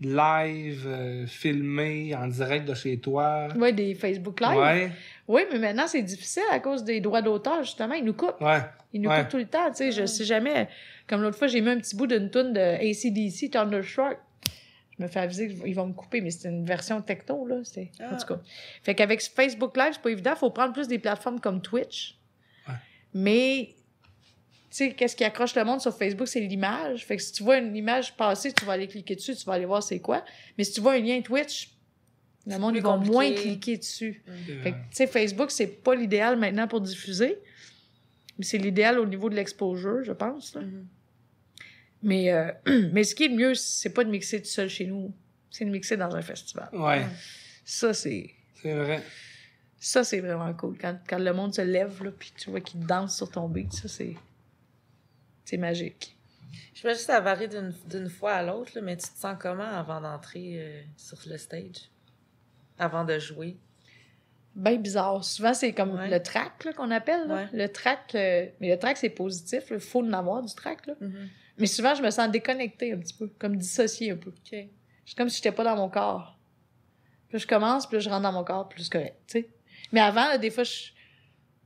live, euh, filmées, en direct de chez toi. Ouais, des Facebook Live. Ouais, Oui, mais maintenant, c'est difficile à cause des droits d'auteur, justement. Ils nous coupent. ouais. Ils nous Ouais. coupent tout le temps, tu sais. Je sais jamais. Comme l'autre fois, j'ai mis un petit bout d'une tune de ACDC, Thunderstruck. Je me fais aviser qu'ils vont me couper, mais c'était une version techno, là. C'est... En Ah. tout cas. Fait qu'avec Facebook Live, c'est pas évident. Faut prendre plus des plateformes comme Twitch. Ouais. Mais, sais, qu'est-ce qui accroche le monde sur Facebook, c'est l'image. Fait que si tu vois une image passer, tu vas aller cliquer dessus, tu vas aller voir c'est quoi. Mais si tu vois un lien Twitch, le monde, ils vont moins cliquer dessus. Euh, Fait que, tu sais, Facebook, c'est pas l'idéal maintenant pour diffuser, mais c'est l'idéal au niveau de l'exposure, je pense. là. Mhm. Mais, euh, mais ce qui est le mieux, c'est pas de mixer tout seul chez nous, c'est de mixer dans un festival. ouais, Ça, c'est c'est vrai. ça c'est vraiment cool. Quand, quand le monde se lève, là, puis tu vois qu'il danse sur ton beat, ça, c'est c'est magique. Je sais pas si ça varie d'une fois à l'autre, mais tu te sens comment avant d'entrer euh, sur le stage? Avant de jouer? Ben bizarre. Souvent, c'est comme Ouais. le track qu'on appelle. là. Ouais. Le track, euh, mais le track, c'est positif. Il faut en avoir du track. Là. Mhm. Mais souvent, je me sens déconnectée un petit peu, comme dissociée un peu. OK. C'est comme si j'étais pas dans mon corps. Puis je commence, puis je rentre dans mon corps, c'est correct, tu sais. Mais avant, là, des fois, je-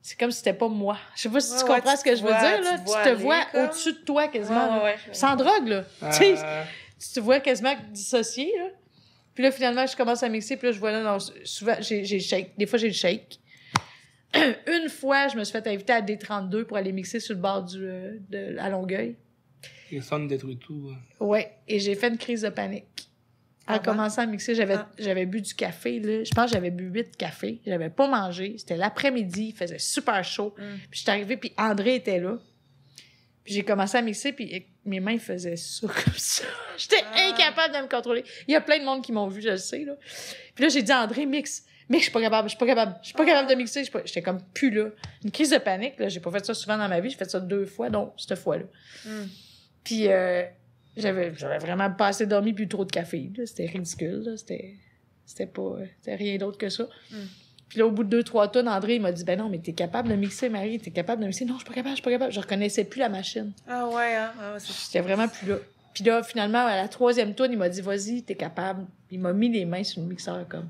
c'est comme si c'était pas moi. Je sais pas si tu Ouais, comprends tu ce que je veux vois- dire, tu là. te Tu vois te aller vois comme- au-dessus de toi, quasiment. Ouais, là. ouais, ouais. Sans drogue, là. Tu sais, Euh, tu te vois quasiment dissocié, là. Puis là, finalement, je commence à mixer, puis là, je vois là, dans- souvent, j'ai j'ai le shake. Des fois, j'ai le shake. Une fois, je me suis fait inviter à D32 pour aller mixer sur le bord du, euh, de, à Longueuil. les sons détruisent tout. euh. Ouais, et j'ai fait une crise de panique. Avant? commençant à mixer, j'avais Ah. j'avais bu du café. Là. Je pense que j'avais bu 8 cafés. J'avais pas mangé. C'était l'après-midi. Il faisait super chaud. Mm. Puis je suis arrivée, puis André était là. Puis j'ai commencé à mixer, puis euh, mes mains faisaient ça comme ça. J'étais Ah. incapable de me contrôler. Il y a plein de monde qui m'ont vu, je le sais. Là. Puis là, j'ai dit André, mix. Mix, je suis pas capable, je suis pas capable. Je suis pas capable de mixer. pas- J'étais comme plus là. Une crise de panique, là. J'ai pas fait ça souvent dans ma vie. J'ai fait ça deux fois, donc cette fois-là. Mm. Puis euh, j'avais j'avais vraiment pas assez dormi puis trop de café. là. C'était ridicule. là. C'était c'était pas c'était rien d'autre que ça. Mm. Puis là, au bout de deux, trois tonnes, André, il m'a dit Ben non, mais t'es capable de mixer, Marie, t'es capable de mixer. Non, je suis pas capable, je suis pas capable. Je reconnaissais plus la machine. Ah ouais, hein? Ah J'étais vraiment plus là. Puis là, finalement, à la troisième tonne, il m'a dit Vas-y, t'es capable. Il m'a mis les mains sur le mixeur comme.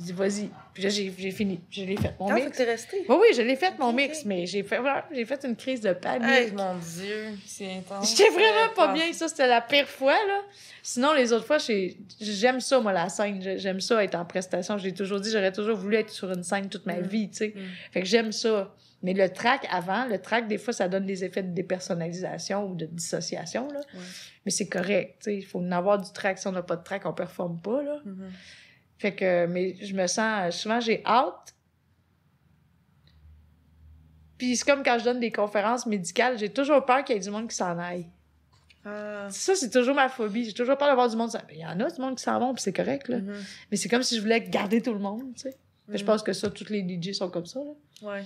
Il dit Vas-y. Puis là, j'ai j'ai fini. Je l'ai fait. Mon Ah, mix. t'es resté? Oui, oui, je l'ai fait, mon mix, mais j'ai fait, voilà, j'ai fait une crise de panique. Hey, mon Dieu, c'est intense. J'étais vraiment pas bien, ça, c'était la pire fois, là. Sinon, les autres fois, j'ai- j'aime ça, moi, la scène. J'ai- J'aime ça être en prestation. Je l'ai toujours dit, j'aurais toujours voulu être sur une scène toute ma Mm. vie, tu sais. Mm. Fait que j'aime ça. Mais le track avant, le track, des fois, ça donne des effets de dépersonnalisation ou de dissociation, là. Ouais. Mais c'est correct, tu sais. Il faut en avoir du track. Si on n'a pas de track, on performe pas, là. Mhm. Fait que, mais je me sens, souvent, j'ai hâte. Puis c'est comme quand je donne des conférences médicales, j'ai toujours peur qu'il y ait du monde qui s'en aille. Ah. Ça, c'est toujours ma phobie. J'ai toujours peur d'avoir du monde. Il y en a du monde qui s'en vont, puis c'est correct, là. Mhm. Mais c'est comme si je voulais garder tout le monde, tu sais. Mais Je Mhm. pense que ça, tous les DJ sont comme ça, là. Ouais.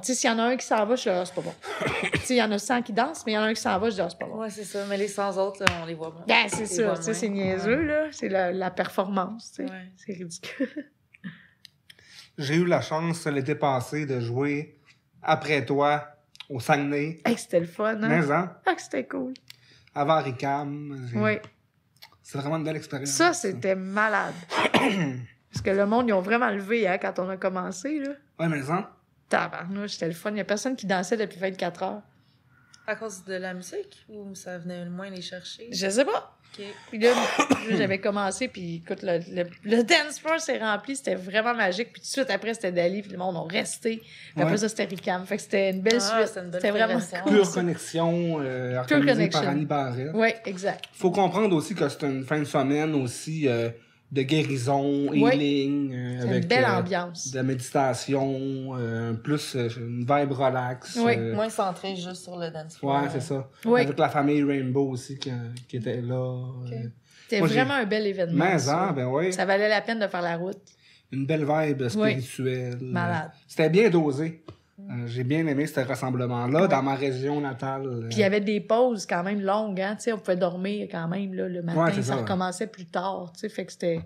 Tu sais, s'il y en a un qui s'en va, je là, Ah, c'est pas bon. il y en a 100 qui dansent, mais il y en a un qui s'en va, je dis, Ah, c'est pas bon. Ouais, c'est ça. Mais les 100 autres, là, on les voit moins. Ben, c'est ça. c'est niaiseux, là. C'est la, la performance, tu sais. Ouais. C'est ridicule. J'ai eu la chance l'été passé de jouer après toi au Saguenay. Hey, c'était le fun, hein? Mais hein, Ah, que c'était cool. avant Ricam. Oui. C'est vraiment une belle expérience. Ça, c'était malade. Parce que le monde, ils ont vraiment levé, hein, quand on a commencé, là. Ouais, mais hein? Tabarnouche, c'était le fun. Il y a personne qui dansait depuis 24 heures. À cause de la musique ou ça venait moins les chercher? Je sais pas. Ok. Puis là, j'avais commencé, puis écoute, le, le, le dance floor s'est rempli, c'était vraiment magique. Puis tout de suite après, c'était Dali, puis le monde ont resté. Puis après ça, c'était Ricam. Fait que c'était une belle Ah, suite. c'était vraiment cool. Pure connexion euh, organisée Connection. par Annie Barrette. Oui, exact. Faut comprendre aussi que c'est une fin de semaine aussi euh, de guérison, healing, euh, avec une belle euh, ambiance. de la méditation, euh, plus euh, une vibe relax. Oui. euh, Moins centré juste sur le dance floor. ouais, c'est ça. Oui. Avec la famille Rainbow aussi qui, qui était là. euh. C'était vraiment un bel événement. Mais ça. hein, ben oui. Ça valait la peine de faire la route. Une belle vibe spirituelle. Malade. C'était bien dosé. Euh, J'ai bien aimé ce rassemblement-là dans ma région natale. euh. Puis il y avait des pauses quand même longues, hein, tu sais, on pouvait dormir quand même, là, le matin, Ouais, ça ça. recommençait plus tard, tu sais, fait que c'était,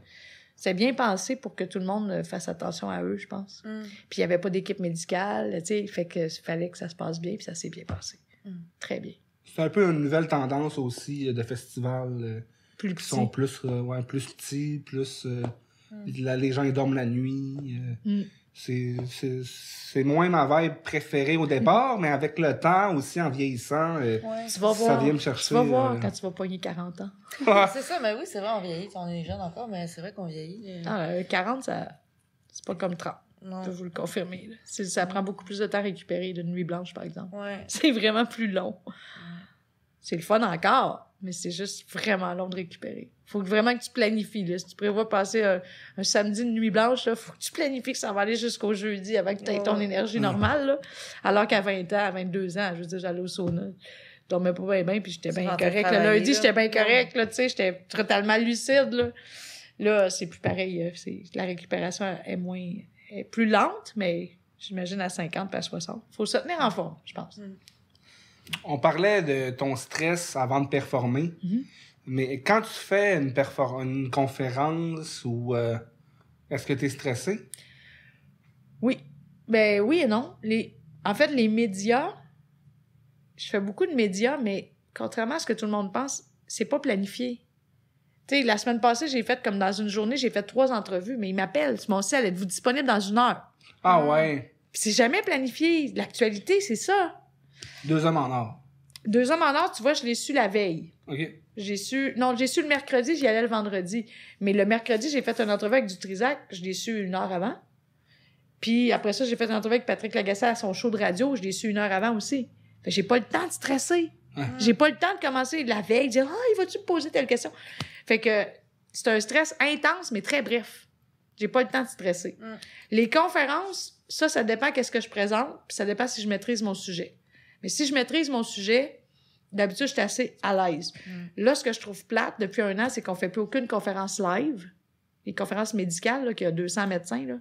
C'est bien pensé pour que tout le monde euh, fasse attention à eux, je pense. Mm. Puis il n'y avait pas d'équipe médicale, tu sais, fait que fallait que ça se passe bien, puis ça s'est bien passé. Mm. Très bien. C'est un peu une nouvelle tendance aussi de festivals euh, Plus qui petit. sont plus, euh, ouais, plus petits, plus. euh, Mm. la- les gens ils dorment la nuit. euh, Mm. C'est- C'est c'est moins ma vibe préférée au départ, mais avec le temps aussi, en vieillissant, euh, Ouais. Tu vas Ça voir. vient me chercher, Tu vas voir euh, quand tu vas pogner 40 ans. C'est ça, mais oui, c'est vrai, on vieillit. On est jeune encore, mais c'est vrai qu'on vieillit. euh. Ah, euh, 40, ça... c'est pas comme 30. Non. Je peux vous le confirmer. Ça prend beaucoup plus de temps à récupérer d'une nuit blanche, par exemple. Ouais. C'est vraiment plus long. C'est le fun encore, mais c'est juste vraiment long de récupérer. Faut vraiment que tu planifies. Là. Si tu prévois passer un, un samedi de nuit blanche, il faut que tu planifies que ça va aller jusqu'au jeudi avant que tu aies ton énergie normale. Là. Alors qu'à 20 ans, à 22 ans, je veux dire, j'allais au sauna. Je dormais pas bien, bien puis j'étais bien correct. Le lundi, là. j'étais bien correct. Là, tu sais, j'étais totalement lucide. Là, là c'est plus pareil. euh, c'est- La récupération est moins est plus lente, mais j'imagine à 50 puis à 60. faut se tenir en forme, je pense. On parlait de ton stress avant de performer, Mhm. mais quand tu fais une, conférence ou euh, est-ce que tu es stressé? Oui. Ben oui et non. Les... En fait, les médias, je fais beaucoup de médias, mais contrairement à ce que tout le monde pense, c'est pas planifié. Tu sais, la semaine passée, j'ai fait comme dans une journée, j'ai fait trois entrevues, mais ils m'appellent sur mon sel, êtes-vous disponible dans une heure? Ah ouais, c'est jamais planifié. L'actualité, c'est ça. Deux hommes en or. Deux hommes en or, tu vois, je l'ai su la veille. OK. J'ai su. Non, j'ai su le mercredi, j'y allais le vendredi. Mais le mercredi, j'ai fait une entrevue avec du Trisac, je l'ai su une heure avant. Puis après ça, j'ai fait une entrevue avec Patrick Lagacé à son show de radio, je l'ai su une heure avant aussi. Fait que j'ai pas le temps de stresser. Ouais. J'ai pas le temps de commencer la veille, dire Ah, il va-tu me poser telle question? Fait que c'est un stress intense, mais très bref. J'ai pas le temps de stresser. Mm. Les conférences, ça, ça dépend qu'est-ce que je présente, puis ça dépend si je maîtrise mon sujet. Mais si je maîtrise mon sujet, d'habitude, je suis assez à l'aise. Mm. Là, ce que je trouve plate depuis un an, c'est qu'on fait plus aucune conférence live. Les conférences médicales, là, qu'il y a 200 médecins, là,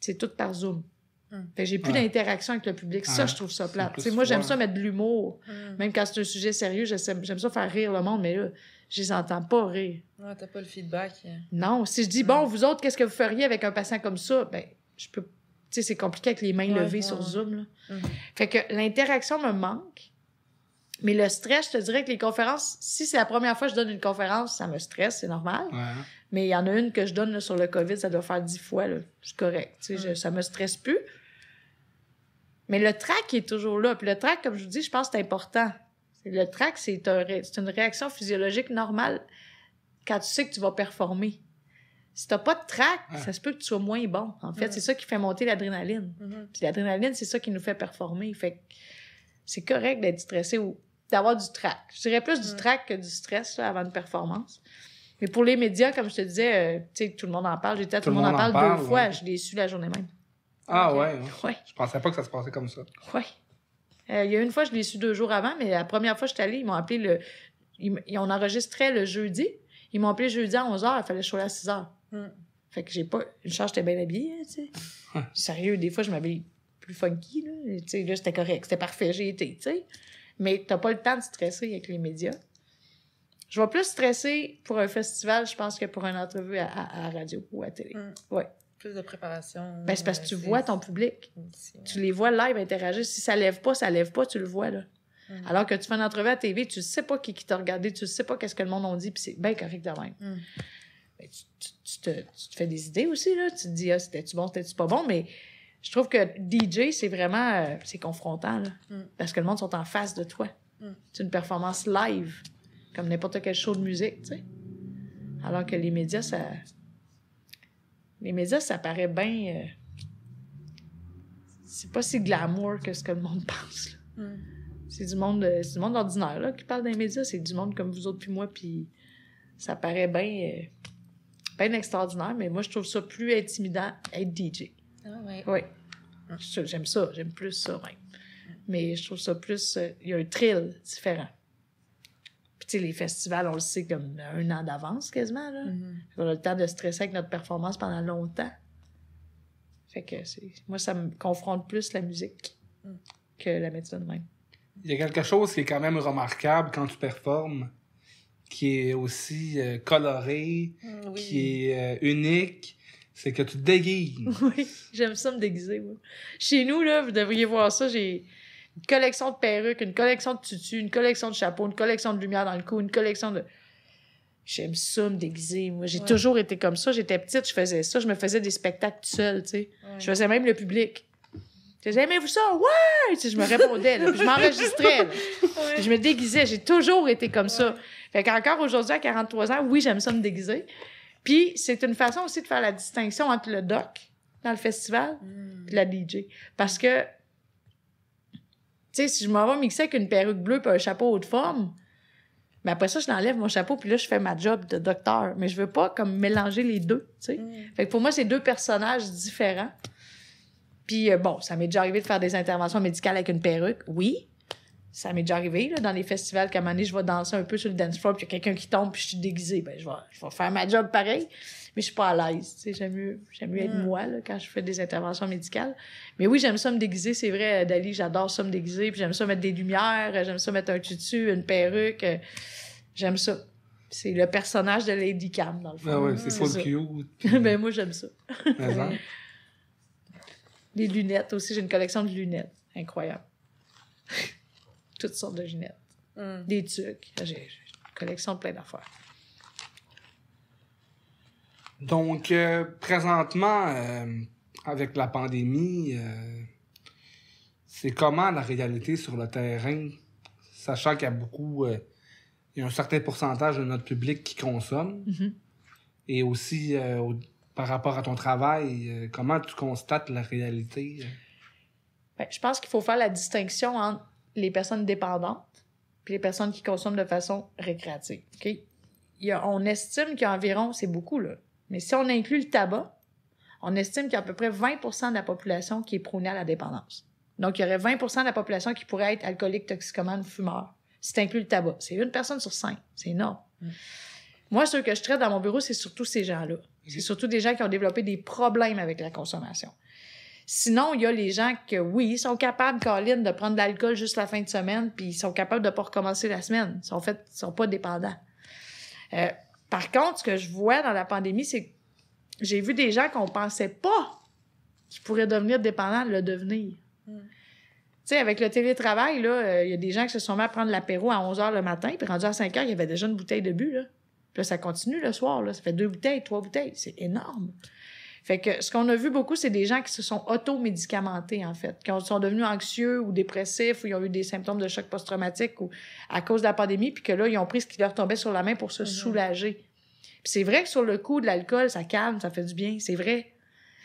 c'est tout par Zoom. Mm. Fait que j'ai plus Ouais. d'interaction avec le public. Ça, Ouais. je trouve ça C'est plate. moi, j'aime ça mettre de l'humour. Mm. Même quand c'est un sujet sérieux, j'aime ça faire rire le monde, mais là, je les entends pas rire. Ouais, t'as pas le feedback. Non, si je dis, bon, vous autres, qu'est-ce que vous feriez avec un patient comme ça? Ben, je peux. Tu sais, c'est compliqué avec les mains Ouais, levées ouais, sur. Zoom. Là. Mhm. Fait que l'interaction me manque. Mais le stress, je te dirais que les conférences, si c'est la première fois que je donne une conférence, ça me stresse, c'est normal. Ouais. hein. Mais il y en a une que je donne là, sur le COVID, ça doit faire dix fois. là. C'est correct. Tu sais, je- Mm. ça me stresse plus. Mais le trac est toujours là. Puis le trac, comme je vous dis, je pense que c'est important. Le trac, c'est un ré- c'est une réaction physiologique normale quand tu sais que tu vas performer. Si t'as pas de trac, Ouais. ça se peut que tu sois moins bon. En fait, Ouais. c'est ça qui fait monter l'adrénaline. Mhm. Puis l'adrénaline, c'est ça qui nous fait performer. Fait que c'est correct d'être stressé ou d'avoir du trac. Je dirais plus du Mm. trac que du stress là, avant une performance. Mais pour les médias, comme je te disais, euh, tu sais, tout le monde en parle. J'étais à tout, le monde en parle, deux fois. Je l'ai su la journée même. Ah Ok. ouais, ouais. Ouais, Je pensais pas que ça se passait comme ça. ouais. Euh, Il y a une fois, je l'ai su deux jours avant, mais la première fois que j'étais allée, ils m'ont appelé le. Ils, on enregistrait le jeudi. Ils m'ont appelé jeudi à 11h, il fallait que je sois là à 6h. Mm. Fait que j'ai pas. Une charge, j'étais bien habillée, hein, tu sais. Ouais. Sérieux, des fois, je m'habille plus funky, là. Tu sais, là, c'était correct, c'était parfait, j'ai été, tu sais. Mais t'as pas le temps de stresser avec les médias. Je vais plus stresser pour un festival, je pense, que pour une entrevue à, à- à radio ou à télé. Mm. Ouais. Plus de préparation. Ben, c'est parce que tu vois ton public. ouais. Tu les vois live interagir. Si ça lève pas, ça lève pas, tu le vois, là. Mm. Alors que tu fais une entrevue à TV, tu sais pas qui, qui t'a regardé, tu sais pas qu'est-ce que le monde a dit, puis c'est bien correct de même. Mm. Ben, tu- tu te, tu te fais des idées aussi, là. Tu te dis, ah, c'était-tu bon, c'était-tu pas bon, mais je trouve que DJ, c'est vraiment, euh, c'est confrontant, là. Mm. Parce que le monde sont en face de toi. Mm. C'est une performance live, comme n'importe quel show de musique, tu sais. Alors que les médias, ça... Les médias, ça paraît bien... euh, C'est pas si glamour que ce que le monde pense, là. Mm. C'est du monde, euh, c'est du monde ordinaire là, qui parle des médias. C'est du monde comme vous autres puis moi, puis ça paraît bien bien extraordinaire, mais moi, je trouve ça plus intimidant être DJ. Ah, ouais. Oui. J'aime ça, j'aime plus ça même. Mais je trouve ça plus... euh, Il y a un thrill différent. Puis tu sais, les festivals, on le sait comme un an d'avance quasiment, là. Mhm. On a le temps de stresser avec notre performance pendant longtemps. Fait que c'est... Moi, ça me confronte plus la musique Mm. que la médecine même. Il y a quelque chose qui est quand même remarquable quand tu performes, qui est aussi euh, coloré, Mm, qui est euh, unique, c'est que tu te déguises. Oui, j'aime ça me déguiser, moi. Chez nous, là, vous devriez voir ça, j'ai une collection de perruques, une collection de tutus, une collection de chapeaux, une collection de lumière dans le cou, une collection de... J'aime ça me déguiser, moi. J'ai Ouais. toujours été comme ça. J'étais petite, je faisais ça. Je me faisais des spectacles seule, tu sais. Ouais. Je faisais même le public. Je disais, aimez-vous ça? Ouais! Tu sais, je me répondais, là, puis je m'enregistrais. je me déguisais. J'ai toujours été comme ça. Fait qu'encore aujourd'hui, à 43 ans, oui, j'aime ça me déguiser. Puis c'est une façon aussi de faire la distinction entre le doc dans le festival Mm. puis la DJ. Parce que, tu sais, si je m'en vais mixer avec une perruque bleue puis un chapeau haute forme, mais après ça, je l'enlève mon chapeau puis là, je fais ma job de docteur. Mais je veux pas comme mélanger les deux, tu sais. Mm. Fait que pour moi, c'est deux personnages différents. Puis euh, bon, ça m'est déjà arrivé de faire des interventions médicales avec une perruque, oui. Ça m'est déjà arrivé là, dans les festivals qu'à un moment donné, je vais danser un peu sur le dance floor, puis il y a quelqu'un qui tombe, puis je suis déguisée. Ben, je vais, je vais faire ma job pareil, mais je suis pas à l'aise. tu sais, J'aime mieux, j'aime mieux être Mm. moi là, quand je fais des interventions médicales. Mais oui, j'aime ça me déguiser, c'est vrai, Dali, j'adore ça me déguiser, puis j'aime ça mettre des lumières, j'aime ça mettre un tutu, une perruque. J'aime ça. C'est le personnage de Lady Cam, dans le fond. Ah ouais, c'est ça. cute. puis, ben moi, j'aime ça. Les lunettes aussi, j'ai une collection de lunettes. Incroyable. Toutes sortes de lunettes. Mm. Des trucs. J'ai une collection de plein d'affaires. Donc, euh, présentement, euh, avec la pandémie, euh, c'est comment la réalité sur le terrain, sachant qu'il y a beaucoup, euh, il y a un certain pourcentage de notre public qui consomme, Mhm. et aussi euh, au- par rapport à ton travail, euh, comment tu constates la réalité? euh? Ben, je pense qu'il faut faire la distinction entre les personnes dépendantes et les personnes qui consomment de façon récréative. OK? Il y a, on estime qu'il y a environ, c'est beaucoup, là, mais si on inclut le tabac, on estime qu'il y a à peu près 20% de la population qui est prônée à la dépendance. Donc, il y aurait 20% de la population qui pourrait être alcoolique, toxicomane, fumeur. Si tu inclus le tabac, c'est une personne sur cinq. C'est énorme. Mm. Moi, ceux que je traite dans mon bureau, c'est surtout ces gens-là. C'est surtout des gens qui ont développé des problèmes avec la consommation. Sinon, il y a les gens que, oui, ils sont capables, Colin, de prendre de l'alcool juste la fin de semaine, puis ils sont capables de pas recommencer la semaine. Ils sont, fait, ils sont pas dépendants. Euh, par contre, ce que je vois dans la pandémie, c'est que j'ai vu des gens qu'on pensait pas qu'ils pourraient devenir dépendants, le devenir. Mm. Tu sais, avec le télétravail, euh, il y a des gens qui se sont mis à prendre l'apéro à 11 h le matin, puis rendu à 5 h, il y avait déjà une bouteille de but, là. Puis là, ça continue le soir, là. Ça fait deux bouteilles, trois bouteilles. C'est énorme. Fait que ce qu'on a vu beaucoup, c'est des gens qui se sont auto-médicamentés, en fait, qui ont- sont devenus anxieux ou dépressifs ou ils ont eu des symptômes de choc post-traumatique ou à cause de la pandémie, puis que là, ils ont pris ce qui leur tombait sur la main pour se Mhm. soulager. Puis c'est vrai que sur le coup de l'alcool, ça calme, ça fait du bien. C'est vrai.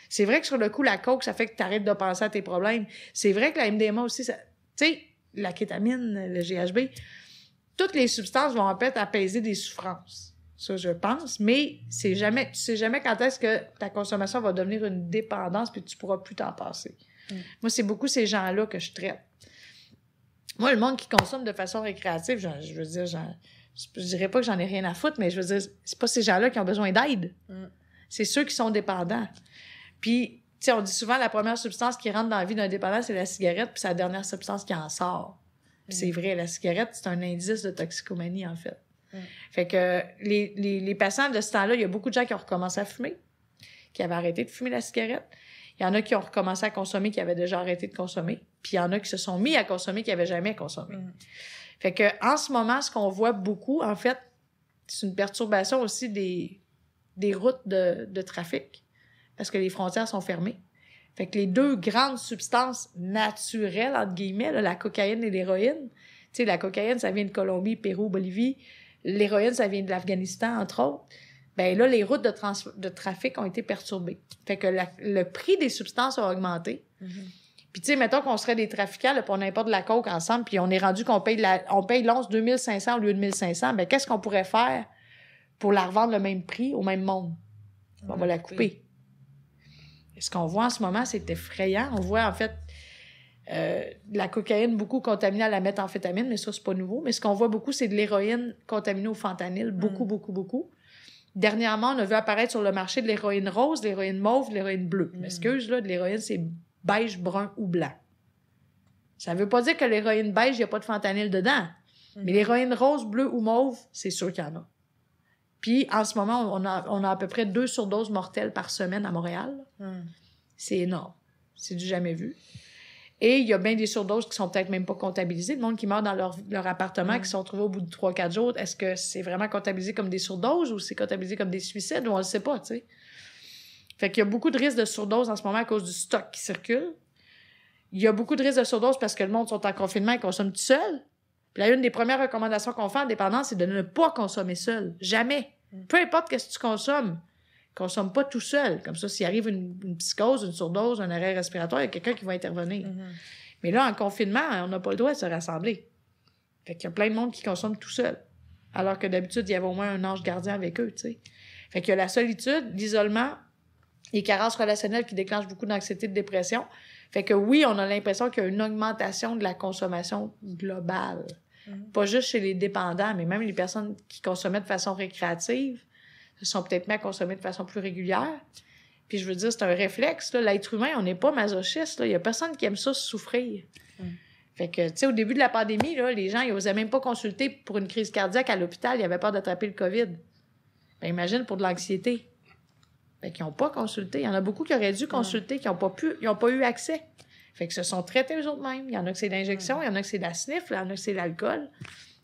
C'est vrai que sur le coup, la coke, ça fait que tu arrêtes de penser à tes problèmes. C'est vrai que la MDMA aussi, ça... tu sais, la kétamine, le GHB, toutes les substances vont en fait apaiser des souffrances. Ça, je pense. Mais c'est jamais, tu sais jamais quand est-ce que ta consommation va devenir une dépendance puis tu pourras plus t'en passer. Mm. Moi, c'est beaucoup ces gens-là que je traite. Moi, le monde qui consomme de façon récréative, j'en- je veux dire, j'en- je dirais pas que j'en ai rien à foutre, mais je veux dire, c'est pas ces gens-là qui ont besoin d'aide. Mm. C'est ceux qui sont dépendants. Puis, tu sais, on dit souvent la première substance qui rentre dans la vie d'un dépendant, c'est la cigarette, puis c'est la dernière substance qui en sort. Mm. c'est vrai, la cigarette, c'est un indice de toxicomanie, en fait. Mm. Fait que les, les, les patients de ce temps-là, il y a beaucoup de gens qui ont recommencé à fumer, qui avaient arrêté de fumer la cigarette. Il y en a qui ont recommencé à consommer, qui avaient déjà arrêté de consommer. Puis il y en a qui se sont mis à consommer, qui n'avaient jamais consommé. Mm. Fait que en ce moment, ce qu'on voit beaucoup, en fait, c'est une perturbation aussi des, des routes de, de trafic, parce que les frontières sont fermées. Fait que les deux grandes substances naturelles, entre guillemets, là, la cocaïne et l'héroïne, tu sais, la cocaïne, ça vient de Colombie, Pérou, Bolivie. L'héroïne, ça vient de l'Afghanistan, entre autres. Ben là, les routes de, trans- de trafic ont été perturbées. Fait que la- le prix des substances a augmenté. Mhm. Puis, tu sais, mettons qu'on serait des trafiquants, là, puis on importe de la coke ensemble, puis on est rendu qu'on paye, la, on paye l'once 2500 au lieu de 1500. Ben, qu'est-ce qu'on pourrait faire pour la revendre le même prix au même monde? On va la couper. Et ce qu'on voit en ce moment, c'est effrayant. On voit, en fait, euh, la cocaïne beaucoup contaminée à la méthamphétamine, mais ça, c'est pas nouveau. Mais ce qu'on voit beaucoup, c'est de l'héroïne contaminée au fentanyl. Beaucoup, Mm. beaucoup, beaucoup. Dernièrement, on a vu apparaître sur le marché de l'héroïne rose, de l'héroïne mauve, de l'héroïne bleue. Mm. m'excuse, là, de l'héroïne, c'est beige, brun ou blanc. Ça veut pas dire que l'héroïne beige, il n'y a pas de fentanyl dedans. Mais l'héroïne rose, bleue ou mauve, c'est sûr qu'il y en a. Puis, en ce moment, on a, on a à peu près deux surdoses mortelles par semaine à Montréal. Hmm. C'est énorme. C'est du jamais vu. Et il y a bien des surdoses qui sont peut-être même pas comptabilisées. Le monde qui meurt dans leur, leur appartement, qui sont retrouvés au bout de 3-4 jours, est-ce que c'est vraiment comptabilisé comme des surdoses ou c'est comptabilisé comme des suicides? Ou on le sait pas, tu sais. Fait qu'il y a beaucoup de risques de surdose en ce moment à cause du stock qui circule. Il y a beaucoup de risques de surdose parce que le monde sont en confinement et consomment tout seul. Puis là, une des premières recommandations qu'on fait en dépendance, c'est de ne pas consommer seul. Jamais. Mm. Peu importe qu'est-ce que tu consommes, consomme pas tout seul. Comme ça, s'il arrive une, une psychose, une surdose, un arrêt respiratoire, il y a quelqu'un qui va intervenir. Mhm. Mais là, en confinement, on n'a pas le droit de se rassembler. Fait qu'il y a plein de monde qui consomme tout seul. Alors que d'habitude, il y avait au moins un ange gardien avec eux, tu sais. Fait qu'il y a la solitude, l'isolement, les carences relationnelles qui déclenchent beaucoup d'anxiété, de dépression. Fait que oui, on a l'impression qu'il y a une augmentation de la consommation globale. Mhm. Pas juste chez les dépendants, mais même les personnes qui consommaient de façon récréative sont peut-être mis à consommer de façon plus régulière. Puis je veux dire, c'est un réflexe. là. L'être humain, on n'est pas masochiste. là. Il y a personne qui aime ça souffrir. Mm. Fait que, tu sais, au début de la pandémie, là, les gens, ils osaient même pas consulter pour une crise cardiaque à l'hôpital. Ils avaient peur d'attraper le COVID. Ben, imagine pour de l'anxiété. Fait qu'ils n'ont pas consulté. Il y en a beaucoup qui auraient dû consulter, qui n'ont pas pu, ils n'ont pas eu accès. Fait que se sont traités eux autres mêmes. Il y en a que c'est l'injection, il y en a que c'est la sniff, il y en a que c'est l'alcool,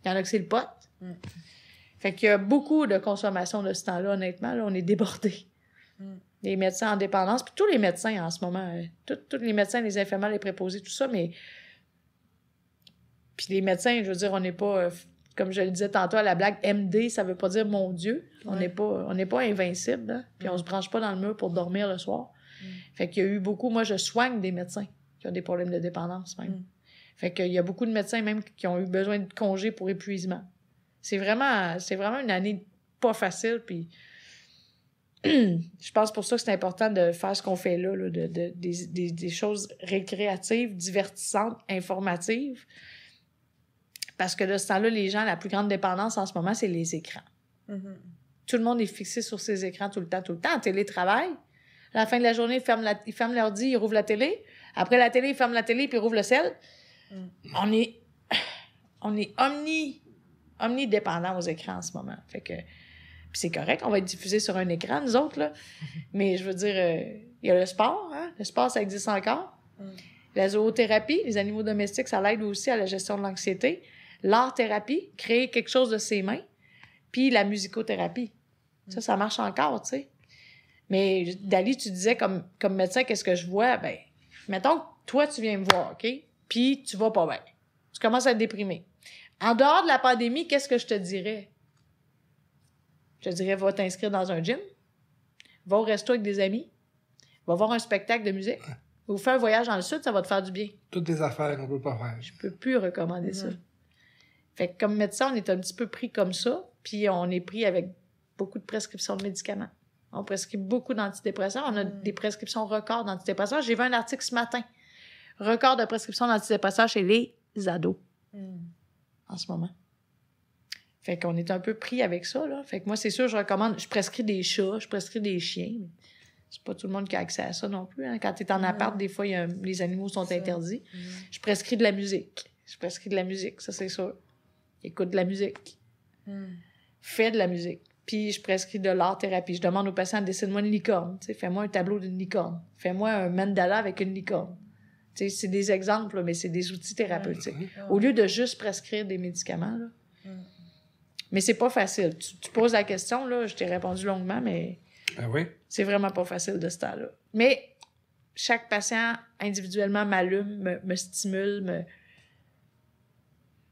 il y en a que c'est le pot. Fait qu'il y a beaucoup de consommation de ce temps-là, honnêtement. Là, on est débordés. Mm. Les médecins en dépendance, puis tous les médecins en ce moment, euh, tous les médecins, les infirmières, les préposés, tout ça, mais. Puis les médecins, je veux dire, on n'est pas, euh, comme je le disais tantôt à la blague, MD, ça veut pas dire mon Dieu. On n'est pas, on n'est pas invincible, hein? puis on Mm. se branche pas dans le mur pour dormir le soir. Mm. Fait qu'il y a eu beaucoup, moi je soigne des médecins qui ont des problèmes de dépendance même. Mm. Fait qu'il y a beaucoup de médecins même qui ont eu besoin de congés pour épuisement. C'est vraiment, c'est vraiment une année pas facile, puis je pense pour ça que c'est important de faire ce qu'on fait là, là, de, de- des, des, des choses récréatives, divertissantes, informatives. Parce que de ce temps-là, les gens, la plus grande dépendance en ce moment, c'est les écrans. Mhm. Tout le monde est fixé sur ses écrans tout le temps, tout le temps. En télétravail, à la fin de la journée, ils ferment, la, ils ferment l'ordi, ils rouvrent la télé. Après la télé, ils ferment la télé, puis ils rouvrent le sel. Mm. On est, on est omni, omnidépendant aux écrans en ce moment. Fait que, c'est correct, on va être diffusé sur un écran, nous autres, là. Mais je veux dire, euh, il y a le sport, hein? Le sport, ça existe encore. Mm. La zoothérapie, les animaux domestiques, ça l'aide aussi à la gestion de l'anxiété. L'art-thérapie, créer quelque chose de ses mains. Puis la musicothérapie. Ça, ça marche encore, tu sais. Mais Dali, tu disais comme, comme médecin, qu'est-ce que je vois? Ben, mettons que toi, tu viens me voir, OK? Puis tu vas pas bien. Tu commences à être déprimé. En dehors de la pandémie, qu'est-ce que je te dirais? Je te dirais, va t'inscrire dans un gym. Va au resto avec des amis. Va voir un spectacle de musique. Ou fais un voyage dans le sud, ça va te faire du bien. Toutes les affaires qu'on peut pas faire. Je peux plus recommander ça. Fait que comme médecin, on est un petit peu pris comme ça, puis on est pris avec beaucoup de prescriptions de médicaments. On prescrit beaucoup d'antidépresseurs. On a Mhm. des prescriptions records d'antidépresseurs. J'ai vu un article ce matin. Record de prescription d'antidépresseurs chez les ados Mhm. En ce moment. Fait qu'on est un peu pris avec ça, là. Fait que moi, c'est sûr, je recommande... Je prescris des chats, je prescris des chiens. C'est pas tout le monde qui a accès à ça non plus. hein. Quand t'es en Mhm. appart, des fois, il y a- les animaux sont Ça. interdits. Je prescris de la musique. Je prescris de la musique, ça c'est sûr. Écoute de la musique. Fais de la musique. Puis je prescris de l'art-thérapie. Je demande aux patients, dessine-moi une licorne. Tu Fais-moi un tableau d'une licorne. Fais-moi un mandala avec une licorne. C'est des exemples, là, mais c'est des outils thérapeutiques. Ah Au lieu de juste prescrire des médicaments. Là. Mhm. Mais c'est pas facile. Tu, tu poses la question, là, je t'ai répondu longuement, mais Ben oui? c'est vraiment pas facile de ce temps-là. Mais chaque patient individuellement m'allume, me, me stimule, me...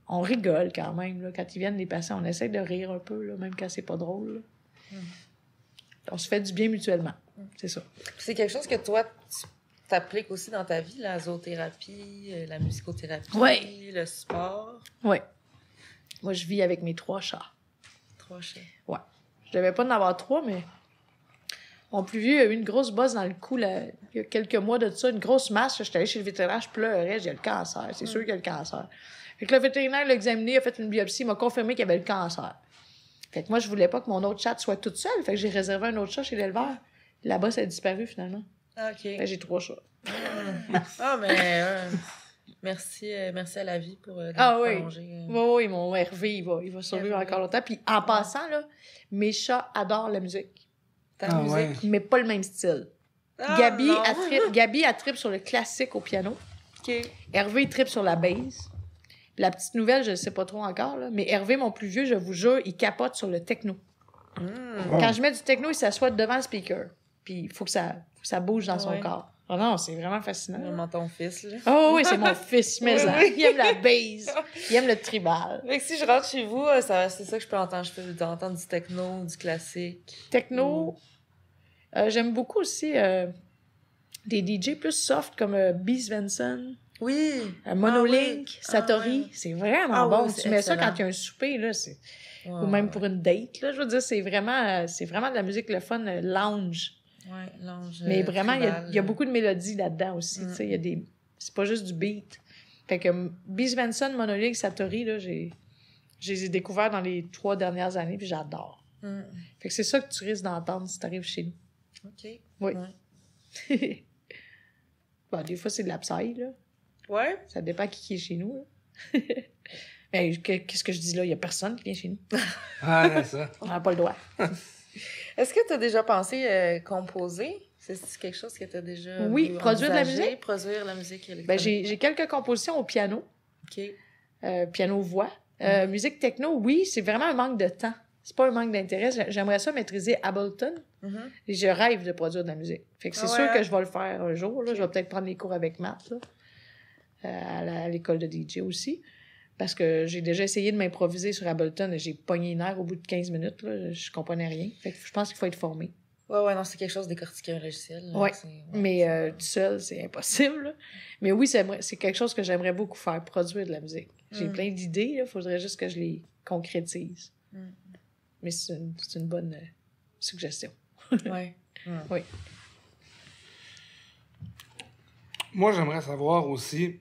On rigole quand même. Là. Quand ils viennent, les patients, on essaie de rire un peu, là, même quand c'est pas drôle. là. On se fait du bien mutuellement. C'est ça. C'est quelque chose que toi, tu t'appliques aussi dans ta vie, la zoothérapie, euh, la musicothérapie, Ouais. le sport? Oui. Moi, je vis avec mes trois chats. Trois chats. Je devais pas en avoir trois, mais mon plus vieux a eu une grosse bosse dans le cou là, il y a quelques mois de ça, une grosse masse. J'étais allée chez le vétérinaire, je pleurais, j'ai le cancer. C'est sûr qu'il y a le cancer. Fait que le vétérinaire l'a examiné, a fait une biopsie, il m'a confirmé qu'il y avait le cancer. Fait que moi, je voulais pas que mon autre chat soit toute seule. Fait que j'ai réservé un autre chat chez l'éleveur. La bosse a disparu finalement. Ah, OK. Que j'ai trois chats. Ah, mais. euh, Merci, euh, merci à la vie pour euh, Ah oui. prolonger, euh. Oui, oui, mon Hervé, il va, il va survivre Hervé. encore longtemps. Puis en passant, là, mes chats adorent la musique, Ta Ah musique? ouais. mais pas le même style. Ah, Gabi, elle tripe sur le classique au piano. OK. Hervé, tripe sur la bass. La petite nouvelle, je ne sais pas trop encore, là, mais Hervé, mon plus vieux, je vous jure, il capote sur le techno. Hmm. Oh. Quand je mets du techno, il s'assoit devant le speaker. Puis il faut que ça, ça bouge dans son corps. Oh non, c'est vraiment fascinant. Vraiment ton fils, là. Oh oui, c'est mon fils, mais Oui, ça. oui. il aime la bass, il aime le tribal. Fait que si je rentre chez vous, euh, ça- c'est ça que je peux entendre. Je peux entendre du techno, du classique. Techno, euh, j'aime beaucoup aussi euh, des DJ plus soft comme euh, B. Svensson, Oui. euh, Monolink, Ah oui. Satori. Ah. C'est vraiment Ah bon. oui, c'est tu mets ça quand il y a un souper, là, c'est... Ouais, ou même ouais. pour une date. Là, je veux dire, c'est vraiment, c'est vraiment de la musique le fun, lounge. Ouais, l'ange, Mais euh, vraiment, il y, a, tribal, il y a là. beaucoup de mélodies là-dedans aussi. Mm. tu sais, il y a des... C'est pas juste du beat. Fait que um, B. Svensson, Monolink, Satori, là, j'ai... Je les ai découverts dans les trois dernières années, puis j'adore. Hmm. Fait que c'est ça que tu risques d'entendre si t'arrives chez nous. OK. Oui. Ouais. Bon, des fois, c'est de la psy, là. Ouais? Ça dépend qui, qui est chez nous, là. Mais que- qu'est-ce que je dis là? Il y a personne qui vient chez nous. Ah, c'est ça. On n'a pas le droit. Est-ce que tu as déjà pensé euh, composer? C'est quelque chose que tu as déjà Oui, produire de la musique. Produire la musique. Ben, j'ai quelques compositions au piano, OK. euh, piano-voix. Euh, Musique techno, oui, c'est vraiment un manque de temps. C'est pas un manque d'intérêt. J'ai- J'aimerais ça maîtriser Ableton. Mhm. Et je rêve de produire de la musique. Fait que c'est Ah sûr que je vais le faire un jour. Là. Je vais peut-être prendre les cours avec Matt, là, à l'école de DJ aussi. Parce que j'ai déjà essayé de m'improviser sur Ableton et j'ai pogné une heure au bout de 15 minutes. Là. Je comprenais rien. Fait que je pense qu'il faut être formé. Ouais, ouais, non, c'est quelque chose de décortiquer un logiciel. là. Ouais. Mais euh, tout seul, c'est impossible. là. Mais oui, c'est c'est quelque chose que j'aimerais beaucoup faire, produire de la musique. J'ai Mm. plein d'idées. Il faudrait juste que je les concrétise. Mm. Mais c'est une, c'est une bonne euh, suggestion. Ouais. Hmm. Moi, j'aimerais savoir aussi,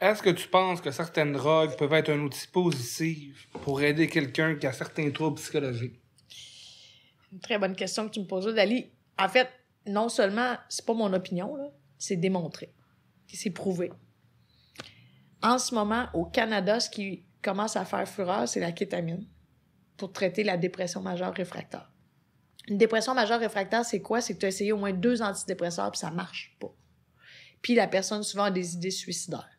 est-ce que tu penses que certaines drogues peuvent être un outil positif pour aider quelqu'un qui a certains troubles psychologiques? Une très bonne question que tu me poses Dali. En fait, non seulement, c'est pas mon opinion, c'est démontré. C'est prouvé. En ce moment, au Canada, ce qui commence à faire fureur, c'est la kétamine pour traiter la dépression majeure réfractaire. Une dépression majeure réfractaire, c'est quoi? C'est que tu as essayé au moins deux antidépresseurs puis ça marche pas. Puis la personne souvent a des idées suicidaires.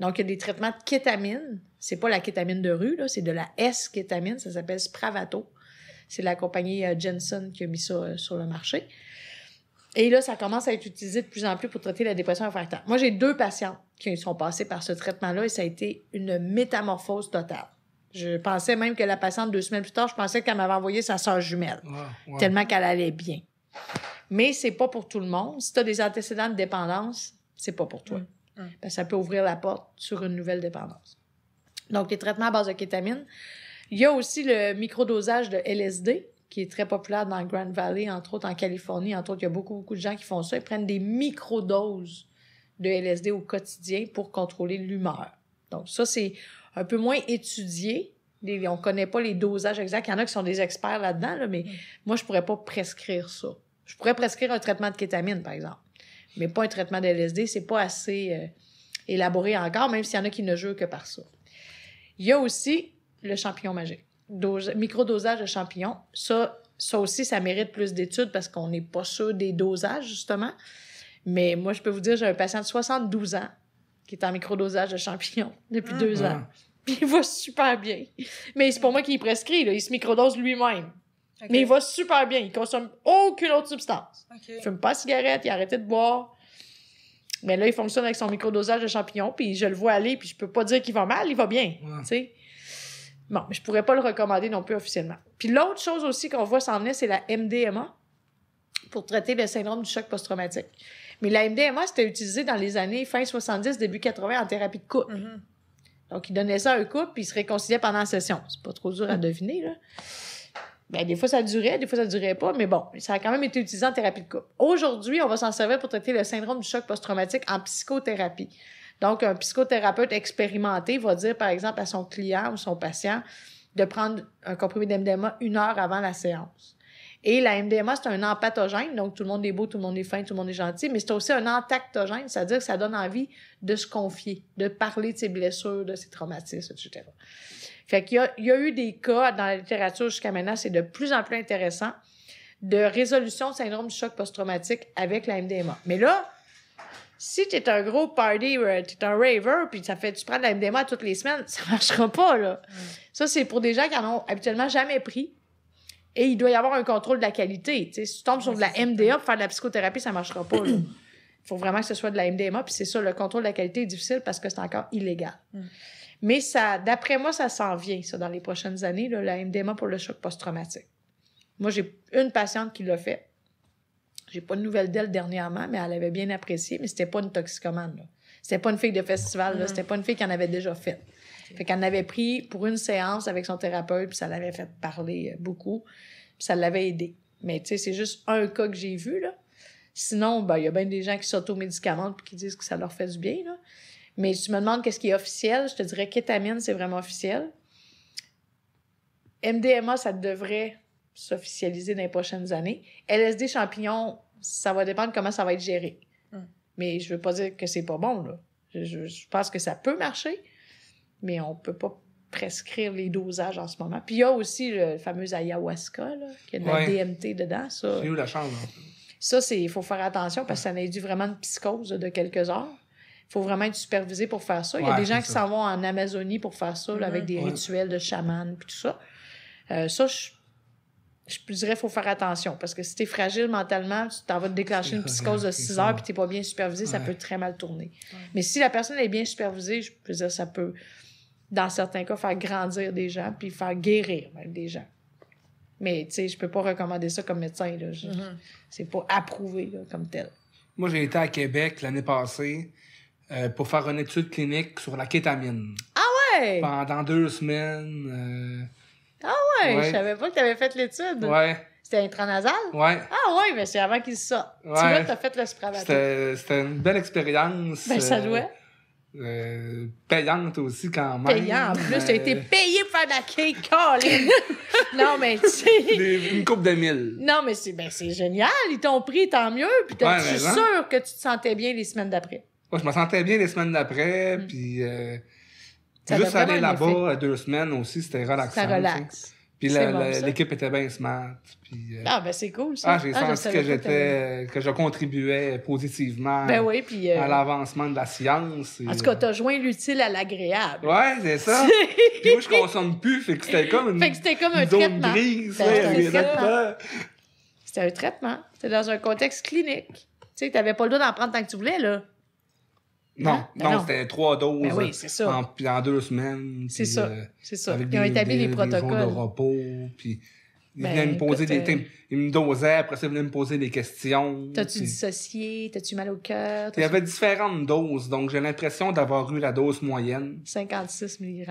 Donc, il y a des traitements de kétamine. C'est pas la kétamine de rue, là, c'est de la S-kétamine. Ça s'appelle Spravato. C'est la compagnie euh, Jensen qui a mis ça euh, sur le marché. Et là, ça commence à être utilisé de plus en plus pour traiter la dépression réfractaire. Moi, j'ai deux patients qui sont passés par ce traitement-là et ça a été une métamorphose totale. Je pensais même que la patiente, deux semaines plus tard, je pensais qu'elle m'avait envoyé sa sœur jumelle tellement qu'elle allait bien. Mais c'est pas pour tout le monde. Si tu as des antécédents de dépendance, c'est pas pour toi. Mm. Parce que ça peut ouvrir la porte sur une nouvelle dépendance. Donc, les traitements à base de kétamine. Il y a aussi le microdosage de LSD, qui est très populaire dans Grand Valley, entre autres en Californie. Entre autres, il y a beaucoup, beaucoup de gens qui font ça. Ils prennent des microdoses de LSD au quotidien pour contrôler l'humeur. Donc, ça, c'est un peu moins étudié. Les- on connaît pas les dosages exacts. Il y en a qui sont des experts là-dedans, là, mais moi, je pourrais pas prescrire ça. Je pourrais prescrire un traitement de kétamine, par exemple. Mais pas un traitement de LSD. C'est pas assez euh, élaboré encore, même s'il y en a qui ne jouent que par ça. Il y a aussi le champignon magique. Dose- microdosage de champignons. Ça, ça aussi, ça mérite plus d'études parce qu'on n'est pas sûr des dosages, justement. Mais moi, je peux vous dire, j'ai un patient de 72 ans qui est en microdosage de champignons depuis Ah. deux ans. Puis il va super bien. Mais c'est pour moi qui est prescrit, là. Il se microdose lui-même. Mais il va super bien. Il consomme aucune autre substance. OK. Il fume pas de cigarette, il a arrêté de boire. Mais là, il fonctionne avec son microdosage de champignons, puis je le vois aller, puis je peux pas dire qu'il va mal, il va bien. Ouais. tu sais. Bon, mais je pourrais pas le recommander non plus officiellement. Puis l'autre chose aussi qu'on voit s'en venir, c'est la MDMA pour traiter le syndrome du choc post-traumatique. Mais la MDMA, c'était utilisé dans les années fin 70, début 80 en thérapie de couple. Mhm. Donc, il donnait ça à un couple, puis il se réconciliait pendant la session. C'est pas trop dur à deviner, là. Ben, des fois, ça durait, des fois, ça durait pas, mais bon, ça a quand même été utilisé en thérapie de couple. Aujourd'hui, on va s'en servir pour traiter le syndrome du choc post-traumatique en psychothérapie. Donc, un psychothérapeute expérimenté va dire, par exemple, à son client ou son patient de prendre un comprimé d'MDMA une heure avant la séance. Et la MDMA, c'est un empathogène, donc tout le monde est beau, tout le monde est fin, tout le monde est gentil, mais c'est aussi un entactogène, c'est-à-dire que ça donne envie de se confier, de parler de ses blessures, de ses traumatismes, etc. Fait qu'il y a, il y a eu des cas dans la littérature jusqu'à maintenant, c'est de plus en plus intéressant, de résolution de syndrome du choc post-traumatique avec la MDMA. Mais là, si tu es un gros party, euh, tu es un raver, puis ça fait, tu prends de la MDMA toutes les semaines, ça marchera pas, là. Ça, c'est pour des gens qui en ont habituellement jamais pris. Et il doit y avoir un contrôle de la qualité. Si tu tombes sur de la MDA pour faire de la psychothérapie, ça marchera pas. Il faut vraiment que ce soit de la MDMA. Puis c'est ça, le contrôle de la qualité est difficile parce que c'est encore illégal. Mm. Mais ça, d'après moi, ça s'en vient, ça, dans les prochaines années, là, la MDMA pour le choc post-traumatique. Moi, j'ai une patiente qui l'a fait. J'ai pas de nouvelles d'elle dernièrement, mais elle avait bien apprécié, mais c'était pas une toxicomane. Là. C'était pas une fille de festival, là. Mhm. c'était pas une fille qui en avait déjà fait. Fait qu'elle en avait pris pour une séance avec son thérapeute, puis ça l'avait fait parler euh, beaucoup, puis ça l'avait aidé. Mais tu sais, c'est juste un cas que j'ai vu, là. Sinon, ben, il y a bien des gens qui s'automédicamentent puis qui disent que ça leur fait du bien, là. Mais si tu me demandes qu'est-ce qui est officiel, je te dirais kétamine, c'est vraiment officiel. MDMA, ça devrait s'officialiser dans les prochaines années. LSD champignon, ça va dépendre comment ça va être géré. Mm. Mais je veux pas dire que c'est pas bon, là. Je, je- je pense que ça peut marcher, mais on peut pas prescrire les dosages en ce moment. Puis il y a aussi le fameux ayahuasca, là, qui a de la. DMT dedans, ça. J'ai eu la chance. hein. Ça, c'est, il faut faire attention parce que ça induit vraiment une psychose de quelques heures. Il faut vraiment être supervisé pour faire ça. Il y a Ouais, des gens qui s'en vont en Amazonie pour faire ça, là, avec Mhm. des Ouais. rituels de chaman puis tout ça. Euh, ça, je, je dirais qu'il faut faire attention parce que si t'es fragile mentalement, tu t'en vas te déclencher une psychose de c'est 6 ça. heures puis t'es pas bien supervisé, ça peut très mal tourner. Ouais. Mais si la personne est bien supervisée, je veux dire, ça peut, dans certains cas, faire grandir des gens puis faire guérir même des gens. Mais, tu sais, je peux pas recommander ça comme médecin, là. Mhm. C'est pas approuvé, là, comme tel. Moi, j'ai été à Québec l'année passée euh, pour faire une étude clinique sur la kétamine. Ouais! Pendant deux semaines. Ouais, Ouais. je savais pas que t'avais fait l'étude. euh, ouais, C'était intranasal? ouais. Ah ouais, mais c'est avant qu'il sorte. Tu vois, t'as fait le spravato. C'était une belle expérience. Ben, ça euh, doit. euh, payante aussi, quand même. Payant. En plus, t'as Euh, été payé pour faire de la cake, Colin. non, mais tu sais... Une coupe de mille. Non, mais c'est ben, génial. Ils t'ont pris, tant mieux. Puis t'as- Ouais, hein? sûre que tu te sentais bien les semaines d'après. Moi, je me sentais bien les semaines d'après, Mm. puis euh, juste aller là-bas deux semaines aussi, c'était relaxant. Ça relaxe. Puis bon, l'équipe était bien smart. Puis, euh, Ah, ben c'est cool, ça. ah, j'ai je senti que j'étais, que je contribuais positivement Ben oui, puis... euh, à l'avancement de la science. et- En tout cas, t'as joint l'utile à l'agréable. Ouais, c'est ça. Puis moi, je consomme plus, fait que c'était comme une, Fait que c'était comme un zone traitement. grise. Ben, c'était un exactement. C'était un traitement. C'était dans un contexte clinique. Tu sais, t'avais pas le droit d'en prendre tant que tu voulais, là. Non, Hein? Ben non, non. c'était trois doses. Ben oui, ça. En, en deux semaines. C'est ça. euh, C'est ça. avec Ils ont des- établi des- les des jours de protocoles. repos, puis ils Ben, venaient me poser écoute, des... euh, Ils me dosaient, après ça, ils venaient me poser des questions. T'as-tu puis- dissocié? T'as-tu mal au cœur? Il y avait différentes doses, donc j'ai l'impression d'avoir eu la dose moyenne. 56 mg.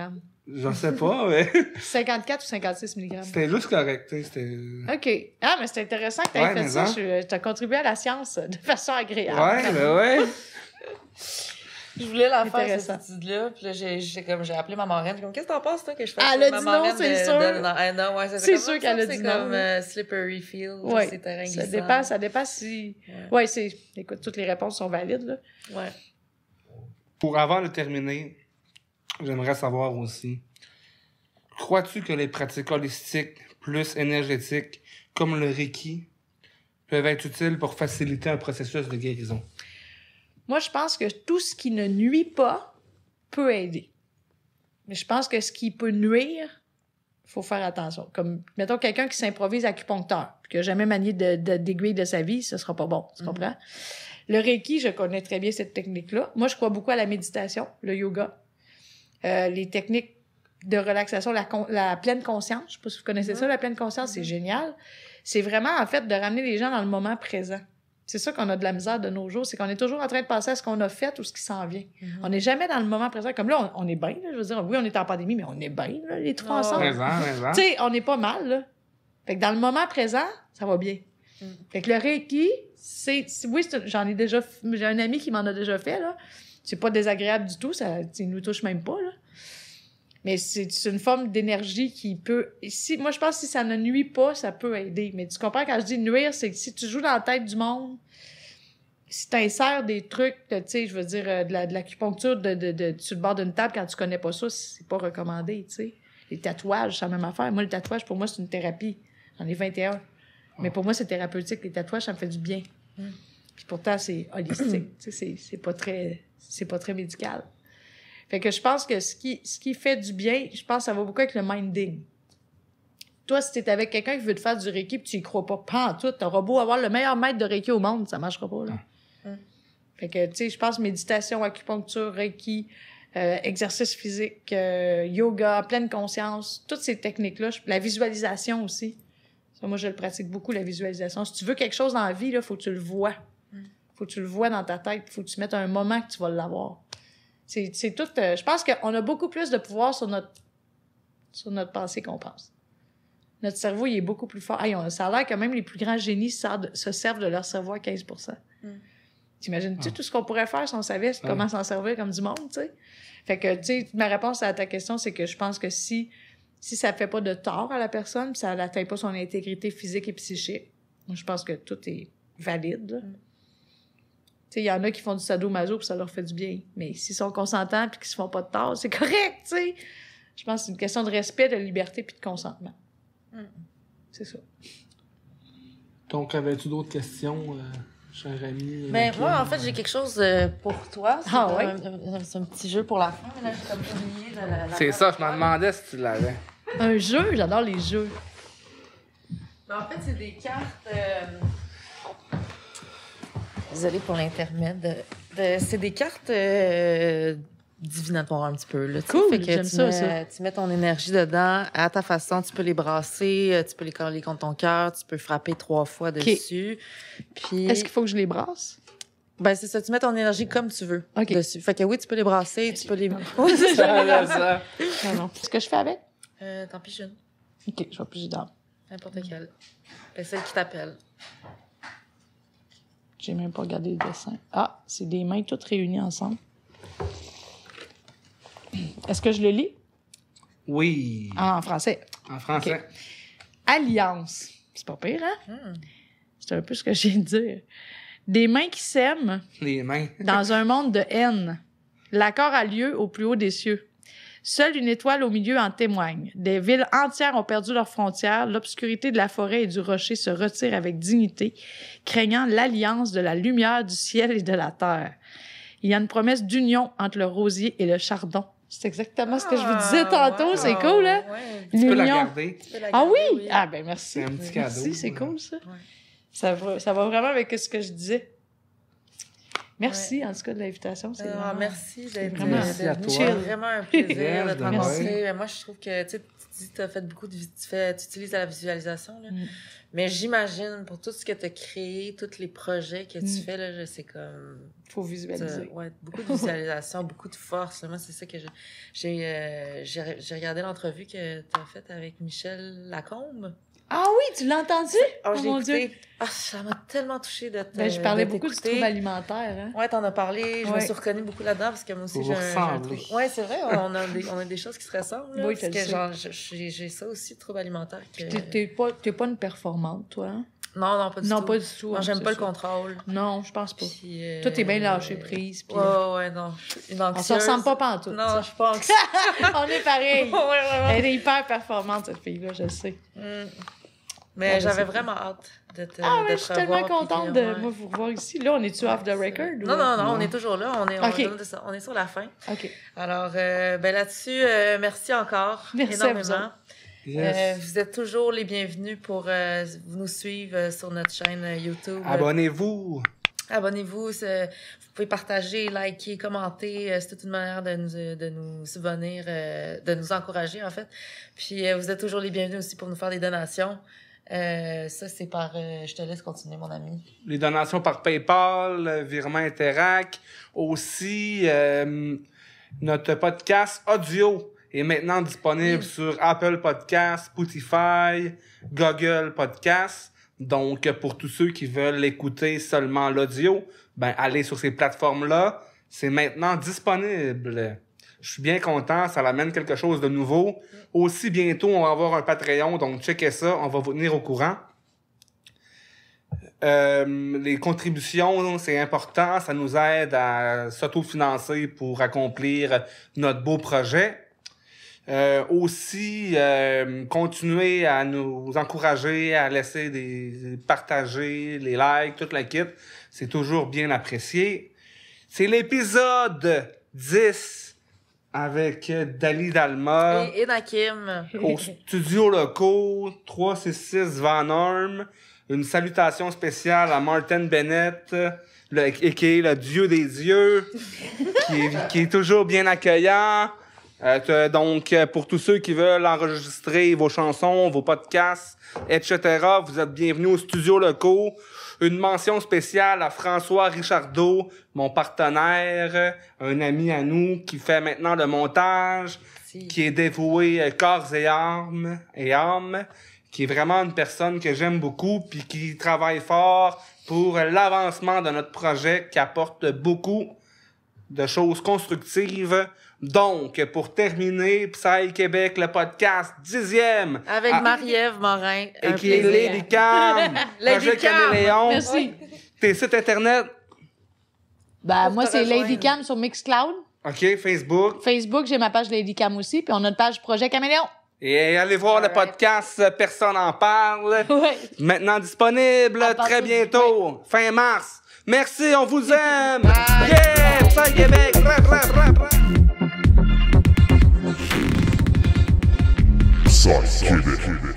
Je sais pas, mais 54 ou 56 mg? c'était juste correct. C'était... OK. Ah, mais c'est intéressant que tu aies Ouais, fait ça. hein. T'as contribué à la science de façon agréable. Ouais, ben ouais. Je voulais la faire, cette étude-là. Puis là, j'ai, j'ai, comme, j'ai appelé ma marraine. J'ai comme, qu'est-ce que t'en penses, toi, que je fasse Elle ça, a dit non, c'est de- sûr. de- non, non, ouais, ça, C'est comme, sûr ça, qu'elle a c'est dit comme non. euh, slippery field. Ouais. C'est terrain Ça glissant. dépasse, ça dépasse si. Ouais. Ouais, c'est. Écoute, toutes les réponses sont valides, là. Ouais. Pour avant de terminer, j'aimerais savoir aussi, crois-tu que les pratiques holistiques plus énergétiques, comme le Reiki, peuvent être utiles pour faciliter un processus de guérison? Moi, je pense que tout ce qui ne nuit pas peut aider. Mais je pense que ce qui peut nuire, faut faire attention. Comme, mettons, quelqu'un qui s'improvise acupuncteur, puis qui n'a jamais manié de, de- d'aiguille de sa vie, ce sera pas bon. Tu Mhm. comprends? Le Reiki, je connais très bien cette technique-là. Moi, je crois beaucoup à la méditation, le yoga, euh, les techniques de relaxation, la, con- la pleine conscience. Je sais pas si vous connaissez ça, la pleine conscience, c'est Mhm. génial. C'est vraiment, en fait, de ramener les gens dans le moment présent. C'est ça qu'on a de la misère de nos jours, c'est qu'on est toujours en train de penser à ce qu'on a fait ou ce qui s'en vient. Mhm. On n'est jamais dans le moment présent. Comme là, on, on est bien, je veux dire, oui, on est en pandémie, mais on est bien, là, les trois Ah, ensemble. Présent, présent. Tu sais, on n'est pas mal, là. Fait que dans le moment présent, ça va bien. Mm. Fait que le Reiki, c'est... Oui, j'en ai déjà... J'ai un ami qui m'en a déjà fait, là. C'est pas désagréable du tout, ça il nous touche même pas, là. Mais c'est une forme d'énergie qui peut. Si, moi, je pense que si ça ne nuit pas, ça peut aider. Mais tu comprends quand je dis nuire, c'est que si tu joues dans la tête du monde, si tu insères des trucs, tu sais, je veux dire, euh, de la- de l'acupuncture de, de, de, sur le bord d'une table quand tu connais pas ça, c'est pas recommandé, tu sais. Les tatouages, c'est la même affaire. Moi, le tatouage, pour moi, c'est une thérapie. J'en ai 21. Mais pour moi, c'est thérapeutique. Les tatouages, ça me fait du bien. Puis pourtant, c'est holistique. tu sais, c'est- c'est pas très, c'est pas très médical. Fait que je pense que ce qui, ce qui fait du bien, je pense que ça va beaucoup avec le minding. Toi, si t'es avec quelqu'un qui veut te faire du Reiki pis tu y crois pas, pas en tout, t'auras beau avoir le meilleur maître de Reiki au monde, ça marchera pas, là. Fait que, tu sais, je pense méditation, acupuncture, Reiki, euh, exercice physique, euh, yoga, pleine conscience, toutes ces techniques-là, la visualisation aussi. Ça, moi, je le pratique beaucoup, la visualisation. Si tu veux quelque chose dans la vie, là, faut que tu le vois. Faut que tu le vois dans ta tête. Faut que tu mettes un moment que tu vas l'avoir. C'est, c'est tout. euh, je pense qu'on a beaucoup plus de pouvoir sur notre, sur notre pensée qu'on pense. Notre cerveau, il est beaucoup plus fort. Hey, on- ça a l'air que même les plus grands génies de- se servent de leur cerveau à 15% T'imagines-tu Ah. tout ce qu'on pourrait faire si on savait comment s'en servir comme du monde, tu sais? Fait que, tu sais, ma réponse à ta question, c'est que je pense que si, si ça fait pas de tort à la personne, puis ça n'atteint pas son intégrité physique et psychique, je pense que tout est valide. Tu sais, il y en a qui font du sadomaso puis ça leur fait du bien. Mais s'ils sont consentants puis qu'ils se font pas de tort, c'est correct, tu sais. Je pense que c'est une question de respect, de liberté puis de consentement. Mm. C'est ça. Donc, avais-tu d'autres questions, euh, cher ami? Ben, Laquelle? moi, en fait, j'ai quelque chose euh, pour toi. C'est Ah, un- ouais? un, un- c'est un petit jeu pour la fin. C'est ça, je m'en demandais si tu l'avais. Un jeu, j'adore les jeux. Mais en fait, c'est des cartes. euh, Désolée pour l'intermède. de- de- C'est des cartes euh, divinatoires un petit peu. Là. Cool, Fait que j'aime tu ça, mets, ça. Tu mets ton énergie dedans à ta façon. Tu peux les brasser, euh, tu peux les coller contre ton cœur, tu peux frapper trois fois dessus. Puis, Est-ce qu'il faut que je les brasse? ben, c'est ça, tu mets ton énergie comme tu veux dessus. Fait que oui, tu peux les brasser, tu peux les. Oui, c'est Ça, là, ça. ça. Non, non. Ce que je fais avec? Euh, tant pis, jeune. OK, je vais plus d'âme. N'importe quelle. Ben, celle qui t'appelle. J'ai même pas regardé le dessin. Ah, c'est des mains toutes réunies ensemble. Est-ce que je le lis? Oui, Ah, en français. en français. Alliance. C'est pas pire, hein? Hmm. C'est un peu ce que de dire. Des mains qui s'aiment Les mains. dans un monde de haine. L'accord a lieu au plus haut des cieux. Seule une étoile au milieu en témoigne. Des villes entières ont perdu leurs frontières. L'obscurité de la forêt et du rocher se retire avec dignité, craignant l'alliance de la lumière du ciel et de la terre. Il y a une promesse d'union entre le rosier et le chardon. C'est exactement ce que je vous disais tantôt. wow. C'est cool, hein? Ouais. Tu peux la L'union. garder. Tu peux la Ah garder, oui? Ah ben merci. C'est un petit cadeau. Merci, c'est cool ça. Ouais. Ça va, ça va vraiment avec ce que je disais. Merci en tout cas de l'invitation. c'est Ah, vraiment- merci d'être vraiment- Merci à venu. toi. C'est vraiment un plaisir de te rencontrer. Mais Moi, je trouve que tu sais, tu dis que tu as fait beaucoup de. Tu, fais, tu utilises la visualisation. Là. Mm. Mais j'imagine, pour tout ce que tu as créé, tous les projets que tu Mm. fais, là, c'est comme. Faut visualiser. Ouais, beaucoup de visualisation, beaucoup de force. Moi, c'est ça que je- j'ai. euh, j'ai j'ai regardé l'entrevue que tu as faite avec Michel Lacombe. Ah oui, tu l'as entendu? Oh, Oh, mon écouté. Ah, ça m'a tellement touchée de te. Ben, je parlais de beaucoup du trouble alimentaire. Hein? Ouais, t'en as parlé. Je me suis reconnue beaucoup là-dedans parce que moi aussi, j'ai un, j'ai un ressemblez. trou- Ouais, c'est vrai, on a, des, on a des choses qui se ressemblent. Là, Oui, parce que genre, j'ai j'ai ça aussi, trouble alimentaire. Que... T'es, pas, t'es pas une performante, toi, hein? Non, non, pas du non, tout. pas du tout. Non, hein, j'aime pas le contrôle. Non, je pense pas. Puis, euh, Toi, t'es bien lâché prise. Puis... Ouais, ouais, non. Une On se ressemble pas pantoute. Non, je tu suis pas anxieuse. sais. On est pareil. ouais, ouais, ouais. Elle est hyper performante, cette fille-là, je sais. Mm. Mais j'avais vraiment hâte de te Ah de ouais, te je suis tellement contente de moi, vous revoir ici. Là, on est-tu off the record? ou- Non, non, non, on est toujours là. On est, on, Ok. on est sur la fin. OK. Alors, euh, ben là-dessus, euh, merci encore Merci à vous énormément. Yes. Euh, vous êtes toujours les bienvenus pour euh, nous suivre euh, sur notre chaîne euh, YouTube. Abonnez-vous. Abonnez-vous. Vous pouvez partager, liker, commenter. euh, C'est toute une manière de nous, de nous subvenir, euh, de nous encourager, en fait. Puis, euh, vous êtes toujours les bienvenus aussi pour nous faire des donations. Euh, ça, c'est par... euh, je te laisse continuer, mon ami. Les donations par PayPal, virement Interac. Aussi, euh, notre podcast audio est maintenant disponible Oui. sur Apple Podcast, Spotify, Google Podcast. Donc, pour tous ceux qui veulent écouter seulement l'audio, ben, allez sur ces plateformes-là. C'est maintenant disponible. Je suis bien content, ça l'amène quelque chose de nouveau. Aussi bientôt, on va avoir un Patreon, donc checkez ça, on va vous tenir au courant. Euh, les contributions, c'est important, ça nous aide à s'autofinancer pour accomplir notre beau projet. Euh, aussi, euh, continuer à nous encourager, à laisser des partager, les likes, toute la kit. C'est toujours bien apprécié. C'est l'épisode 10 avec Dali Dalma Et, et Nakim. au studio locaux 366 Van Orm. Une salutation spéciale à Martin Bennett, le, qui est le dieu des dieux, qui est, qui est toujours bien accueillant. Euh, donc, euh, pour tous ceux qui veulent enregistrer vos chansons, vos podcasts, etc., vous êtes bienvenus au studio locaux. Une mention spéciale à François Richardot, mon partenaire, un ami à nous qui fait maintenant le montage, Si. qui est dévoué euh, corps et âme, et âme, qui est vraiment une personne que j'aime beaucoup, puis qui travaille fort pour l'avancement de notre projet, qui apporte beaucoup de choses constructives. Donc, pour terminer, Psy Québec, le podcast dixième, Avec Ah, Marie-Ève Morin. et un qui est. Lady Cam, Lady Projet Cam. Caméléon, Merci. tes sites internet, Ben, moi, c'est. Lady Cam sur Mixcloud. ok, Facebook, Facebook, j'ai ma page Lady Cam aussi. Puis on a notre page Projet Caméléon. et allez voir le podcast Personne en parle. Ouais. Maintenant disponible À très bientôt, fin mars. Merci, on vous aime. Bye. Yeah, Psy Québec. Suck.